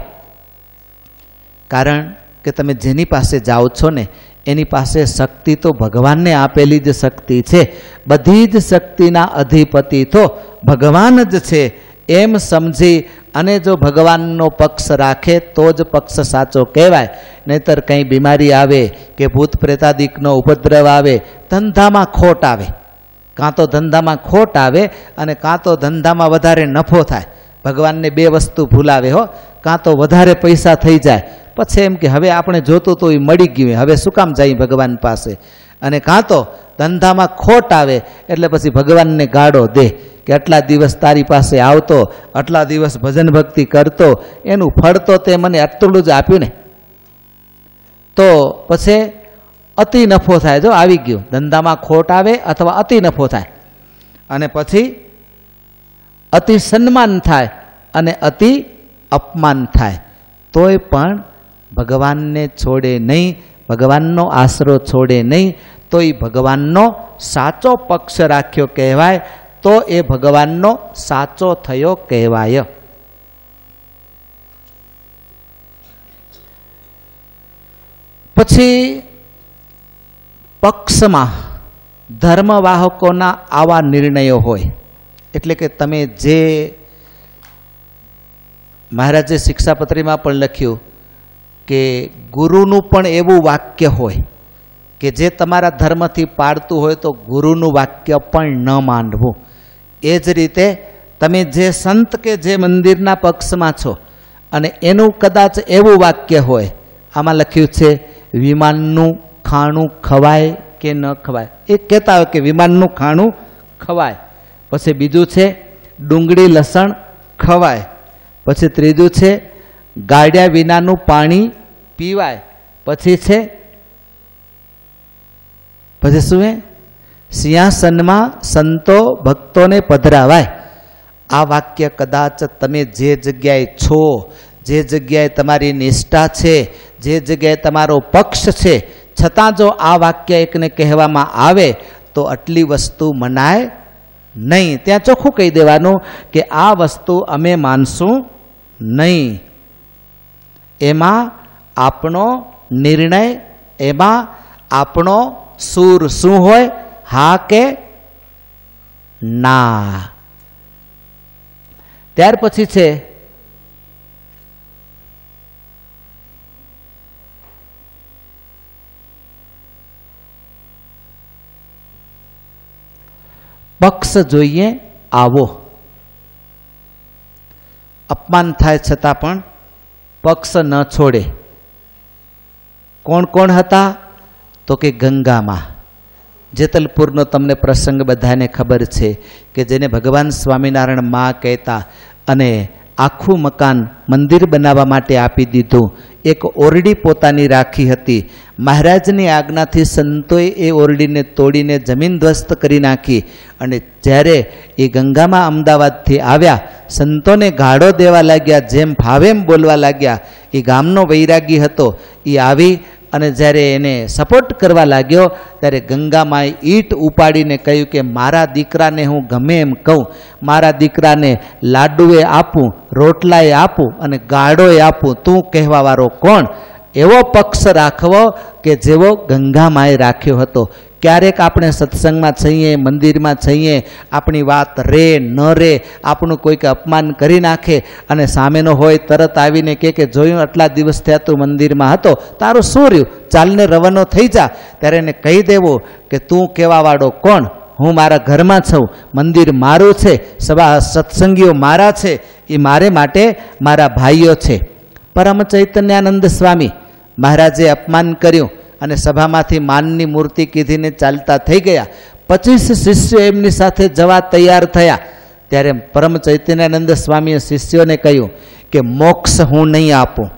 S4: કારણ કે તમે જેની પાસે જાઓ છો ને, એની પાસે શક્તિ તો ભગવાનને આપેલી જ શક્તિ છે. બધી જ શક્તિના અધિપતિ તો ભગવાન જ છે. એમ સમજી અને જો ભગવાનનો પક્ષ રાખે તો જ પક્ષ સાચો કહેવાય. નહીતર કંઈ બીમારી આવે કે ભૂત પ્રેતાદિકનો ઉપદ્રવ આવે, ધંધામાં ખોટ આવે. કાં તો ધંધામાં ખોટ આવે અને કાં તો ધંધામાં વધારે નફો થાય. ભગવાનને બે વસ્તુ ભૂલાવે હો. કાં તો વધારે પૈસા થઈ જાય. પછી એમ કે હવે આપણે જોતું તો એ મળી ગયું. હવે શું કામ જાય ભગવાન પાસે? અને કાં તો ધંધામાં ખોટ આવે, એટલે પછી ભગવાનને ગાળો દે કે આટલા દિવસ તારી પાસે આવતો, આટલા દિવસ ભજન ભક્તિ કરતો, એનું ફળ તો તે મને આટલું જ આપ્યું ને. તો પછી અતિ નફો થાય, જો આવી ગયું, ધંધામાં ખોટ આવે અથવા અતિ નફો થાય. અને પછી અતિ સન્માન થાય અને અતિ અપમાન થાય. તોય પણ ભગવાનને છોડે નહીં, ભગવાનનો આશરો છોડે નહીં તો એ ભગવાનનો સાચો પક્ષ રાખ્યો કહેવાય, તો એ ભગવાનનો સાચો થયો કહેવાય. પછી પક્ષમાં ધર્મવાહકોના આવા નિર્ણયો હોય, એટલે કે તમે જે મહારાજે શિક્ષાપત્રીમાં પણ લખ્યું કે ગુરુનું પણ એવું વાક્ય હોય કે જે તમારા ધર્મથી પાડતું હોય તો ગુરુનું વાક્ય પણ ન માનવું એ જ રીતે તમે જે સંત કે જે મંદિરના પક્ષમાં છો અને એનું કદાચ એવું વાક્ય હોય, આમાં લખ્યું છે, વિમાનનું ખાણું ખવાય કે ન ખવાય? એ કહેતા હોય કે વિમાનનું ખાણું ખવાય. પછી બીજું છે, ડુંગળી લસણ ખવાય? પછી ત્રીજું છે ગાડ્યા વિનાનું પાણી પીવાય? પછી છે પછી શું એ સિંહાસનમાં સંતો ભક્તોને પધરાવાય. આ વાક્ય કદાચ તમે જે જગ્યાએ છો, જે જગ્યાએ તમારી નિષ્ઠા છે, જે જગ્યાએ તમારો પક્ષ છે, છતાં જો આ વાક્ય એકને કહેવામાં આવે, તો આટલી વસ્તુ મનાય નહીં. ત્યાં ચોખ્ખું કહી દેવાનું કે આ વસ્તુ અમે માનશું નહીં. એમાં આપણો નિર્ણય, એમાં આપણો સૂર શું હોય? હા કે ના. ત્યાર પછી છે, પક્ષ જોઈએ આવો. અપમાન થાય છતાં પણ પક્ષ ન છોડે. કોણ કોણ હતા? તો કે ગંગામાં. જેતલપુરનો તમને પ્રસંગ બધાને ખબર છે કે જેને ભગવાન સ્વામિનારાયણમાં કહેતા અને આખું મકાન મંદિર બનાવવા માટે આપી દીધું. એક ઓરડી પોતાની રાખી હતી. મહારાજની આજ્ઞાથી સંતોએ એ ઓરડીને તોડીને જમીન ધ્વસ્ત કરી નાખી અને જ્યારે એ ગંગામાં અમદાવાદથી આવ્યા, સંતોને ગાળો દેવા લાગ્યા, જેમ એમ બોલવા લાગ્યા, એ ગામનો વૈરાગી હતો. એ આવી અને જ્યારે એને સપોર્ટ કરવા લાગ્યો, ત્યારે ગંગામાએ ઈંટ ઉપાડીને કહ્યું કે, મારા દીકરાને હું ગમે એમ કહું. મારા દીકરાને લાડુએ આપું, રોટલાએ આપું અને ગાળોએ આપું. તું કહેવાવાળો કોણ? એવો પક્ષ રાખવો કે જેવો ગંગામાએ રાખ્યો હતો. ક્યારેક આપણે સત્સંગમાં છઈએ મંદિરમાં છઈએ આપણી વાત રે, ન રે, આપણું કોઈક અપમાન કરી નાખે અને સામેનો હોય તરત આવીને કહે કે, જોયું આટલા દિવસ થયા તું મંદિરમાં હતો, તારું શું રહ્યું? ચાલને રવાનો થઈ જા. ત્યારે એને કહી દેવું કે, તું કહેવાવાળો કોણ? હું મારા ઘરમાં છું. મંદિર મારું છે. સભા સત્સંગીઓ મારા છે. એ મારે માટે મારા ભાઈઓ છે. પરમ ચૈતન્યાનંદ સ્વામી મહારાજે અપમાન કર્યું. અને સભામાંથી માનની મૂર્તિ કીધીને ચાલતા થઈ ગયા. પચીસ શિષ્યો એમની સાથે જવા તૈયાર થયા. ત્યારે પરમ ચૈતન્યાનંદ સ્વામીએ શિષ્યોને કહ્યું કે, મોક્ષ હું નહીં આપું.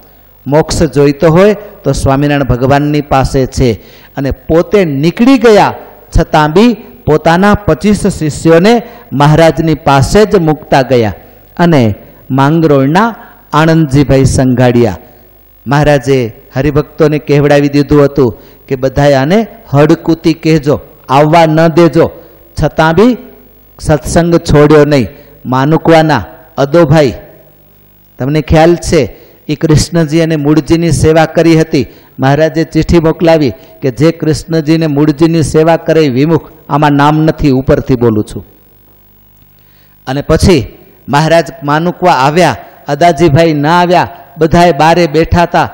S4: મોક્ષ જોઈતો હોય તો સ્વામિનારાયણ ભગવાનની પાસે છે. અને પોતે નીકળી ગયા. છતાં બી પોતાના પચીસ શિષ્યોને મહારાજની પાસે જ મૂકતા ગયા અને માંગરોળના આણંદજીભાઈ સંઘાડિયા. મહારાજે હરિભક્તોને કહેવડાવી દીધું હતું કે બધાએ આને હડકૂતી કહેજો, આવવા ન દેજો. છતાં બી સત્સંગ છોડ્યો નહીં. માનુકવાના અદોભાઈ તમને ખ્યાલ છે એ કૃષ્ણજી અને મૂળજીની સેવા કરી હતી. મહારાજે ચિઠ્ઠી મોકલાવી કે જે કૃષ્ણજીને મૂળજીની સેવા કરે વિમુખ, આમાં નામ નથી, ઉપરથી બોલું છું. અને પછી મહારાજ માનુકવા આવ્યા, અદાજીભાઈ ના આવ્યા બધાએ બારે બેઠા હતા.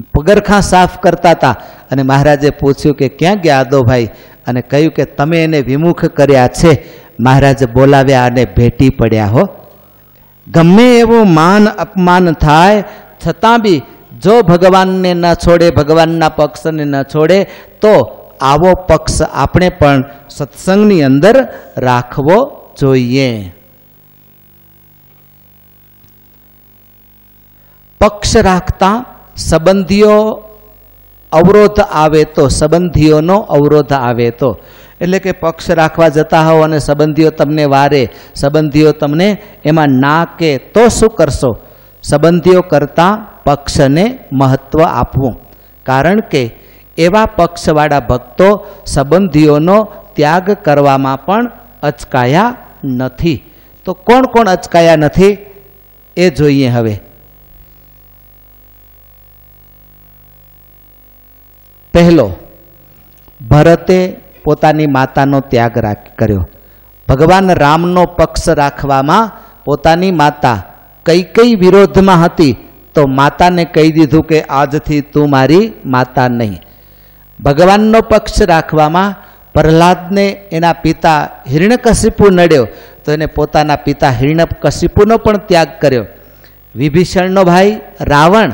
S4: પગરખાં સાફ કરતા હતા. અને મહારાજે પૂછ્યું કે, ક્યાં ગયા આદોભાઈ અને કહ્યું કે, તમે એને વિમુખ કર્યા છે. મહારાજે બોલાવ્યા અને ભેટી પડ્યા હો. ગમે એવું માન અપમાન થાય, છતાં બી જો ભગવાનને ન છોડે, ભગવાનના પક્ષને ન છોડે, તો આવો પક્ષ આપણે પણ સત્સંગની અંદર રાખવો જોઈએ. પક્ષ રાખતા સંબંધીઓ અવરોધ આવે તો, સંબંધીઓનો અવરોધ આવે તો. એટલે કે પક્ષ રાખવા જતા હોવ અને સંબંધીઓ તમને વારે, સંબંધીઓ તમને એમાં ના કે તો શું કરશો? સંબંધીઓ કરતાં પક્ષને મહત્ત્વ આપવું. કારણ કે એવા પક્ષવાળા ભક્તો સંબંધીઓનો ત્યાગ કરવામાં પણ અચકાયા નથી. તો કોણ કોણ અચકાયા નથી? એ જોઈએ હવે. પહેલો, ભરતે પોતાની માતાનો ત્યાગ રાખ, કર્યો. ભગવાન રામનો પક્ષ રાખવામાં પોતાની માતા કઈ કઈ વિરોધમાં હતી તો માતાને કહી દીધું કે આજથી તું મારી માતા નહીં. ભગવાનનો પક્ષ રાખવામાં પ્રહલાદને એના પિતા હિરણકશિપુ નડ્યો તો એને પોતાના પિતા હિરણકશિપુનો પણ ત્યાગ કર્યો. વિભીષણનો ભાઈ રાવણ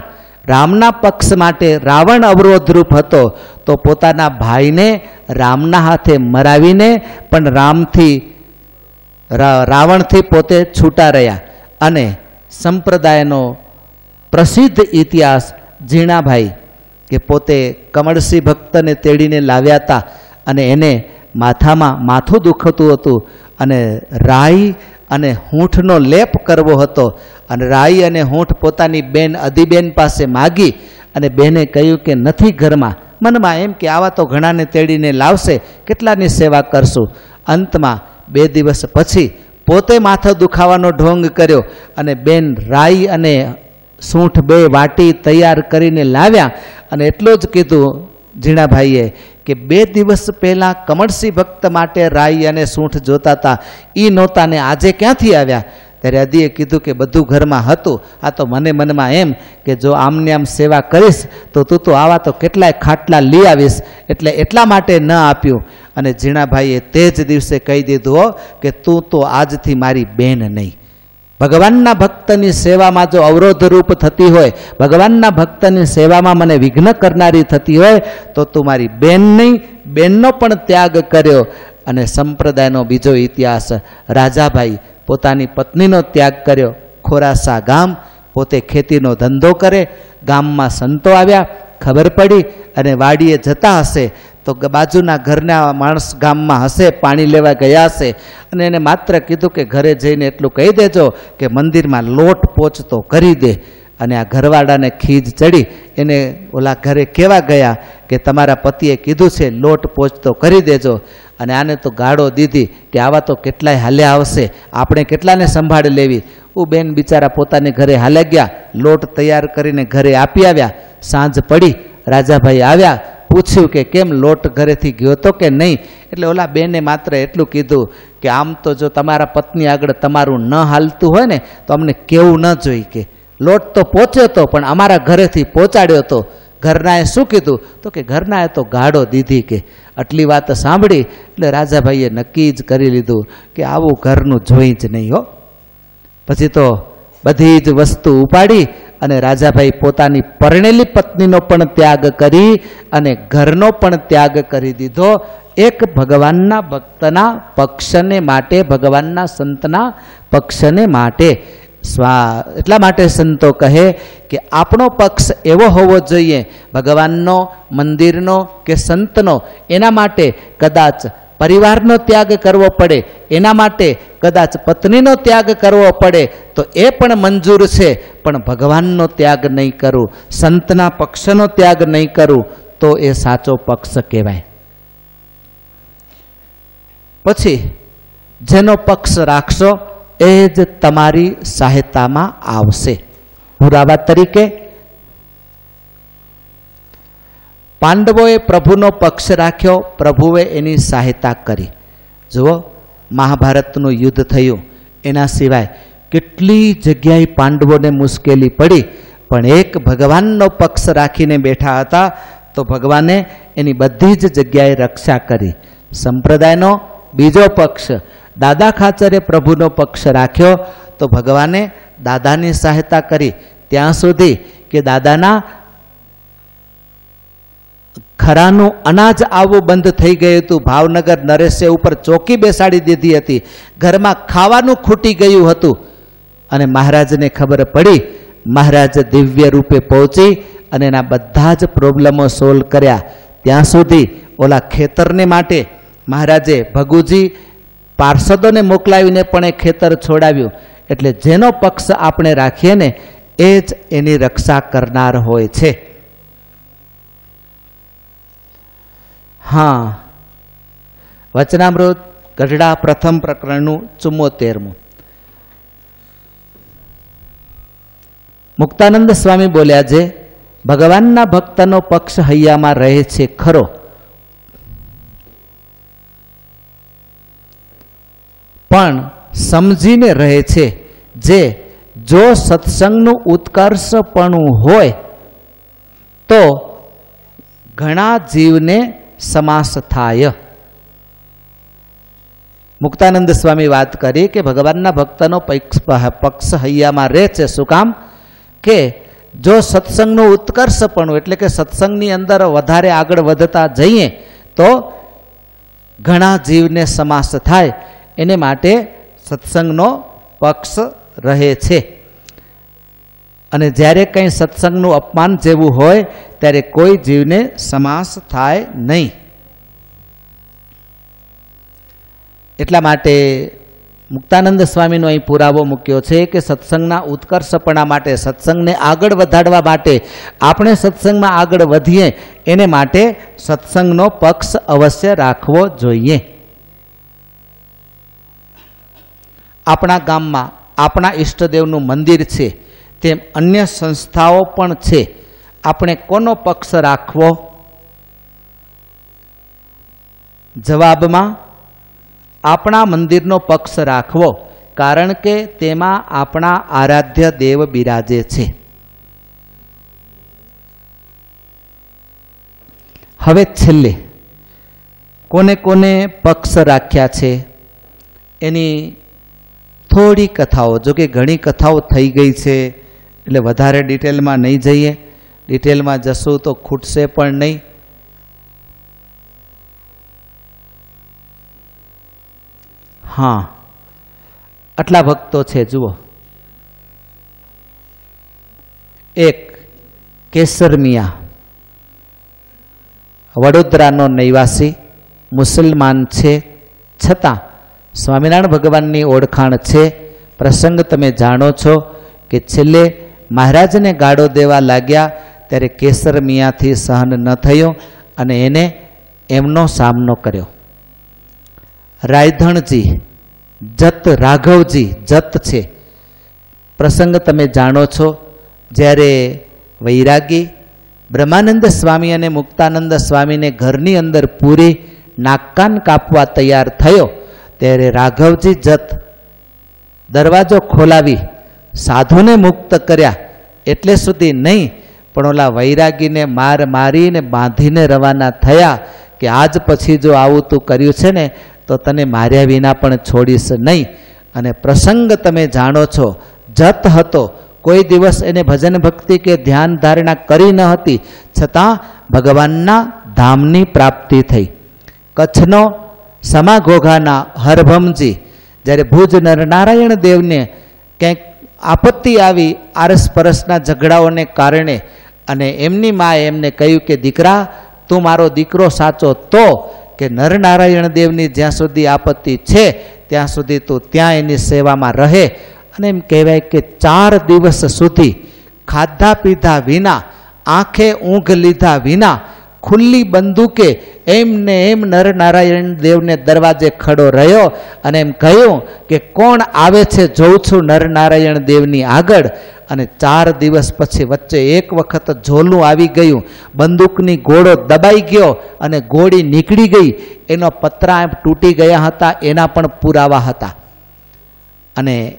S4: રામના પક્ષ માટે રાવણ અવરોધરૂપ હતો, તો પોતાના ભાઈને રામના હાથે મરાવીને પણ રામથી રાવણથી પોતે છૂટા રહ્યા. અને સંપ્રદાયનો પ્રસિદ્ધ ઇતિહાસ ઝીણાભાઈ, કે પોતે કમળસિંહ ભક્તને તેડીને લાવ્યા હતા અને એને માથામાં માથું દુખતું હતું અને રાઈ અને હૂંઠનો લેપ કરવો હતો. અને રાઈ અને હૂંઠ પોતાની બેન અદીબેન પાસે માગી અને બેને કહ્યું કે, નથી ઘરમાં. મનમાં એમ કે, આવા તો ઘણાને તેડીને લાવશે. કેટલાની સેવા કરશું? અંતમાં બે દિવસ પછી પોતે માથો દુખાવાનો ઢોંગ કર્યો અને બેન રાઈ અને સૂંઠ બે વાટી તૈયાર કરીને લાવ્યા. અને એટલું જ કીધું ઝીણાભાઈએ કે બે દિવસ પહેલાં કમળસિંહ ભક્ત માટે રાઈ અને સૂંઠ જોતા હતા. એ નહોતા ને આજે ક્યાંથી આવ્યા? ત્યારે અદીએ કીધું કે બધું ઘરમાં હતું. આ તો મને મનમાં એમ કે જો આમને આમ સેવા કરીશ, તો તું તો આવા તો કેટલાય ખાટલા લઈ આવીશ. એટલે એટલા માટે ન આપ્યું. અને ઝીણાભાઈએ તે જ દિવસે કહી દીધું કે તું તો આજથી મારી બેન નહીં. ભગવાનના ભક્તની સેવામાં જો અવરોધરૂપ થતી હોય, ભગવાનના ભક્તની સેવામાં મને વિઘ્ન કરનારી થતી હોય, તો તું મારી બેન નહીં બેનનો પણ ત્યાગ કર્યો. અને સંપ્રદાયનો બીજો ઇતિહાસ, રાજાભાઈ પોતાની પત્નીનો ત્યાગ કર્યો. ખોરાસા ગામ પોતે ખેતીનો ધંધો કરે, ગામમાં સંતો આવ્યા, ખબર પડી અને વાડીએ જતા હશે. તો બાજુના ઘરના માણસ ગામમાં હશે, પાણી લેવા ગયા હશે અને એને માત્ર કીધું કે ઘરે જઈને એટલું કહી દેજો કે મંદિરમાં લોટ પોચતો કરી દે. અને આ ઘરવાળાને ખીજ ચડી. એને ઓલા ઘરે કેવા ગયા કે તમારા પતિએ કીધું છે, લોટ પોચતો કરી દેજો. અને આને તો ગાળો દીધી કે આવા તો કેટલાય હાલ્યા આવશે. આપણે કેટલાને સંભાળી લેવી? ઉ બેન બિચારા પોતાને ઘરે હાલે ગયા. લોટ તૈયાર કરીને ઘરે આપી આવ્યા. સાંજ પડી. રાજાભાઈ આવ્યા. પૂછ્યું કે કેમ લોટ ઘરેથી ગયો તો કે નહીં? એટલે ઓલા બેને માત્ર એટલું કીધું કે આમ તો જો તમારા પત્ની આગળ તમારું ન હાલતું હોય ને, તો અમને કેવું ન જોઈ કે. લોટ તો પહોંચ્યો તો, પણ અમારા ઘરેથી પહોંચાડ્યો હતો ઘરનાએ શું કીધું? તો કે ઘરનાએ તો ગાડો દીધી કે. આટલી વાત સાંભળી, એટલે રાજાભાઈએ નક્કી જ કરી લીધું કે આવું ઘરનું જોઈ જ નહીં હો. પછી તો બધી જ વસ્તુ ઉપાડી અને રાજાભાઈ પોતાની પરણેલી પત્નીનો પણ ત્યાગ કરી અને ઘરનો પણ ત્યાગ કરી દીધો. એક ભગવાનના ભક્તના પક્ષને માટે, ભગવાનના સંતના પક્ષને માટે. સ્વા, એટલા માટે સંતો કહે કે આપણો પક્ષ એવો હોવો જોઈએ, ભગવાનનો, મંદિરનો કે સંતનો, એના માટે કદાચ પરિવારનો ત્યાગ કરવો પડે, એના માટે કદાચ પત્નીનો ત્યાગ કરવો પડે, તો એ પણ મંજૂર છે. પણ ભગવાનનો ત્યાગ નહીં કરું, સંતના પક્ષનો ત્યાગ નહીં કરું, તો એ સાચો પક્ષ કહેવાય. પછી, જેનો પક્ષ રાખશો, એ જ તમારી સહાયતામાં આવશે. પુરાવા તરીકે પાંડવોએ પ્રભુનો પક્ષ રાખ્યો, પ્રભુએ એની સહાયતા કરી. જુઓ, મહાભારતનું યુદ્ધ થયું. એના સિવાય કેટલી જગ્યાએ પાંડવોને મુશ્કેલી પડી, પણ એક ભગવાનનો પક્ષ રાખીને બેઠા હતા, તો ભગવાને એની બધી જ જગ્યાએ રક્ષા કરી. સંપ્રદાયનો બીજો પક્ષ, દાદા ખાચરે પ્રભુનો પક્ષ રાખ્યો, તો ભગવાને દાદાની સહાયતા કરી. ત્યાં સુધી કે દાદાના ખરાનું અનાજ આવવું બંધ થઈ ગયું હતું. ભાવનગર નરેશે ઉપર ચોકી બેસાડી દીધી હતી. ઘરમાં ખાવાનું ખૂટી ગયું હતું. અને મહારાજને ખબર પડી. મહારાજ દિવ્ય રૂપે પહોંચી અને એના બધા જ પ્રોબ્લેમો સોલ્વ કર્યા. ત્યાં સુધી ઓલા ખેતરને માટે મહારાજે ભગુજી પાર્ષદોને મોકલાવીને પણ એ ખેતર છોડાવ્યું. એટલે જેનો પક્ષ આપણે રાખીએ ને, એ જ એની રક્ષા કરનાર હોય છે. હા. વચનામૃત, ગઢડા પ્રથમ પ્રકરણનું ચુમ્મોતેરમું. મુક્તાનંદ સ્વામી બોલ્યા છે, ભગવાનના ભક્તનો પક્ષ હૈયામાં રહે છે ખરો. પણ સમજીને રહે છે જે, જો સત્સંગનું ઉત્કર્ષપણું હોય, તો ઘણા જીવને સમાસ થાય મુક્તાનંદ સ્વામી વાત કરી કે ભગવાનના ભક્તનો પક્ષ હૈયામાં રહે છે શું કામ કે જો સત્સંગનું ઉત્કર્ષપણું એટલે કે સત્સંગની અંદર વધારે આગળ વધતા જઈએ તો ઘણા જીવને સમાસ થાય એને માટે સત્સંગનો પક્ષ રહે છે અને જ્યારે કંઈ સત્સંગનું અપમાન જેવું હોય, ત્યારે કોઈ જીવને સમાસ થાય નહીં. એટલા માટે મુક્તાનંદ સ્વામીનો અહીં પુરાવો મૂક્યો છે કે સત્સંગના ઉત્કર્ષપણા માટે, સત્સંગને આગળ વધારવા માટે, આપણે સત્સંગમાં આગળ વધીએ, એને માટે સત્સંગનો પક્ષ અવશ્ય રાખવો જોઈએ. આપણા ગામમાં, આપણા ઈષ્ટદેવનું મંદિર છે. તેમ અન્ય સંસ્થાઓ પણ છે. આપણે કોનો પક્ષ રાખવો? જવાબમાં, આપણા મંદિરનો પક્ષ રાખવો, કારણ કે તેમાં આપણા આરાધ્ય દેવ બિરાજે છે. હવે છેલ્લે, કોને કોને પક્ષ રાખ્યા છે? એની થોડી કથાઓ જો કે ઘણી કથાઓ થઈ ગઈ છે. એટલે વધારે ડિટેલમાં નહીં જઈએ. ડિટેલમાં જશું તો ખૂટશે પણ નહીં. હા. આટલા ભક્તો છે, જુઓ. એક કેસર મિયા. વડોદરાનો નિવાસી, મુસલમાન છે. છતાં સ્વામિનારાયણ ભગવાનની ઓળખાણ છે. પ્રસંગ તમે જાણો છો કે છેલ્લે મહારાજને ગાળો દેવા લાગ્યા ત્યારે કેસર મિયાથી સહન ન થયો અને એને એમનો સામનો કર્યો. રાયધણજી, જત રાઘવજી, જત છે. પ્રસંગ તમે જાણો છો, જ્યારે વૈરાગી બ્રહ્માનંદ સ્વામી અને મુક્તાનંદ સ્વામીને ઘરની અંદર પૂરી નાકકાન કાપવા તૈયાર થયો, ત્યારે રાઘવજી જત દરવાજો ખોલાવી સાધુને મુક્ત કર્યા એટલે સુધી નહીં, પણ ઓલા વૈરાગીને માર મારીને બાંધીને રવાના થયા કે આજ પછી જો આવું તું કર્યું છે ને, તો તને માર્યા વિના પણ છોડીશ નહીં. અને પ્રસંગ તમે જાણો છો, જત હતો, કોઈ દિવસ એને ભજન ભક્તિ કે ધ્યાન ધારણા કરી ન હતી, છતાં ભગવાનના ધામની પ્રાપ્તિ થઈ. કચ્છનો સમાઘોઘાના હરભમજી, જ્યારે ભુજ નરનારાયણ દેવને કંઈક આપત્તિ આવી આરસપરસના ઝઘડાઓને કારણે અને એમની માએ એમને કહ્યું કે, દીકરા, તું મારો દીકરો સાચો તો કે નરનારાયણ દેવની જ્યાં સુધી આપત્તિ છે, ત્યાં સુધી તું ત્યાં એની સેવામાં રહે. અને એમ કહેવાય કે ચાર દિવસ સુધી ખાધા પીધા વિના, આંખે ઊંઘ લીધા વિના ખુલ્લી બંદૂકે એમને એમ નરનારાયણ દેવને દરવાજે ખડો રહ્યો અને એમ કહ્યું કે કોણ આવે છે જોઉં છું નરનારાયણ દેવની આગળ. અને ચાર દિવસ પછી વચ્ચે એક વખત ઝોલું આવી ગયું. બંદૂકની ગોળો દબાઈ ગયો અને ગોળી નીકળી ગઈ. એનો પતરા એમ તૂટી ગયા હતા, એના પણ પુરાવા હતા. અને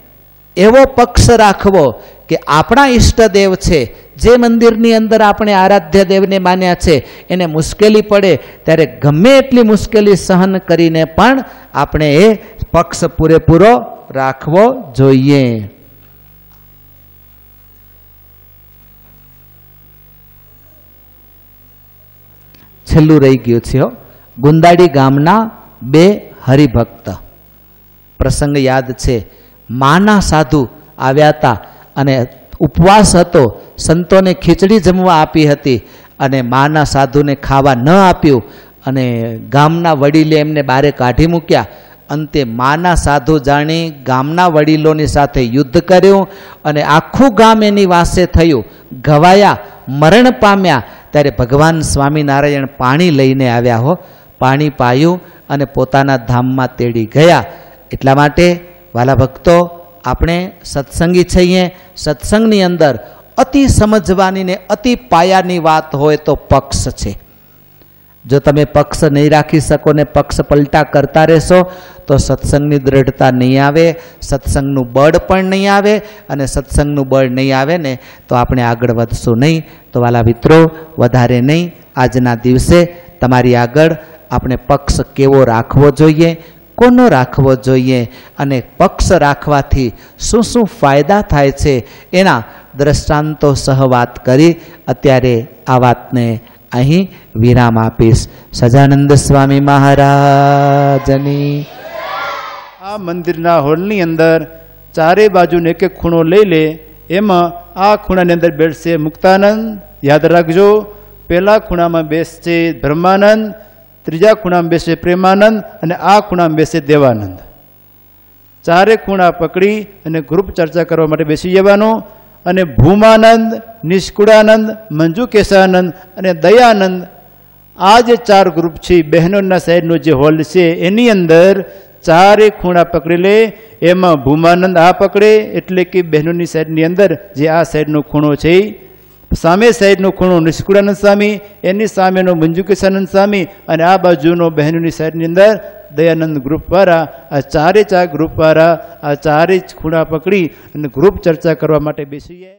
S4: એવો પક્ષ રાખવો કે આપણા ઈષ્ટદેવ છે જે મંદિરની અંદર આપણે આરાધ્ય દેવને માન્યા છે, એને મુશ્કેલી પડે, ત્યારે ગમે એટલી મુશ્કેલી સહન કરીને પણ આપણે એ પક્ષ પૂરેપૂરો રાખવો જોઈએ. છેલ્લું રહી ગયું છે. ગુંદાડી ગામના બે હરિભક્ત. પ્રસંગ યાદ છે. માના સાધુ આવ્યા હતા અને ઉપવાસ હતો, સંતોને ખીચડી જમવા આપી હતી અને માના સાધુને ખાવા ન આપ્યું અને ગામના વડીલે એમને બારે કાઢી મૂક્યા. અંતે માના સાધુ જાણી ગામના વડીલોની સાથે યુદ્ધ કર્યું અને આખું ગામ એની વાસે થયું. ઘવાયા, મરણ પામ્યા. ત્યારે ભગવાન સ્વામિનારાયણ પાણી લઈને આવ્યા હો. પાણી પાયું અને પોતાના ધામમાં તેડી ગયા. એટલા માટે વાલા ભક્તો આપણે સત્સંગી છીએ સત્સંગની અંદર અતિ સમજવાની ને અતિ પાયાની વાત હોય તો પક્ષ છે. જો તમે પક્ષ નહીં રાખી શકો ને પક્ષ પલટા કરતા રહેશો, તો સત્સંગની દ્રઢતા નહીં આવે, સત્સંગનું બળ પણ નહીં આવે અને સત્સંગનું બળ નહીં આવે ને તો આપણે આગળ વધશું નહીં. તો વાલા મિત્રો, વધારે નહીં. આજના દિવસે તમારી આગળ આપણે પક્ષ કેવો રાખવો જોઈએ? કોનો રાખવો જોઈએ અને પક્ષ રાખવાથી શું શું ફાયદા થાય છે એના દ્રષ્ટાંતો સહ વાત કરી. અત્યારે આ વાતને અહીં વિરામ આપીશ. સજાનંદ સ્વામી મહારાજની.
S3: આ મંદિરના હોલની અંદર ચારે બાજુને એક એક ખૂણો લઈ લે. એમાં આ ખૂણાની અંદર બેસશે મુક્તાનંદ. યાદ રાખજો, પહેલા ખૂણામાં બેસશે બ્રહ્માનંદ ત્રીજા ખૂણામાં બેસે પ્રેમાનંદ અને આ ખૂણામાં બેસે દેવાનંદ. ચારે ખૂણા પકડી અને ગ્રુપ ચર્ચા કરવા માટે બેસી જવાનું અને ભૂમાનંદ, નિષ્કુળાનંદ મંજુ કેશાનંદ અને દયાનંદ આ જે ચાર ગ્રુપ છે બહેનોના સાઈડનો જે હોલ છે, એની અંદર ચારે ખૂણા પકડી લે, એમાં ભૂમાનંદ આ પકડે એટલે કે બહેનોની સાઈડની અંદર જે આ સાઈડનો ખૂણો છે સામે સાઈડનો ખૂણો નિષ્કુળાનંદ સ્વામી એની સામેનો મંજુકેશાનંદ સ્વામી અને આ બાજુનો બહેનોની સાઈડની અંદર દયાનંદ ગ્રુપવાળા આ ચારે ચાર ગ્રુપવાળા આ ચારે ખૂણા પકડી અને ગ્રુપ ચર્ચા કરવા માટે બેસી જાય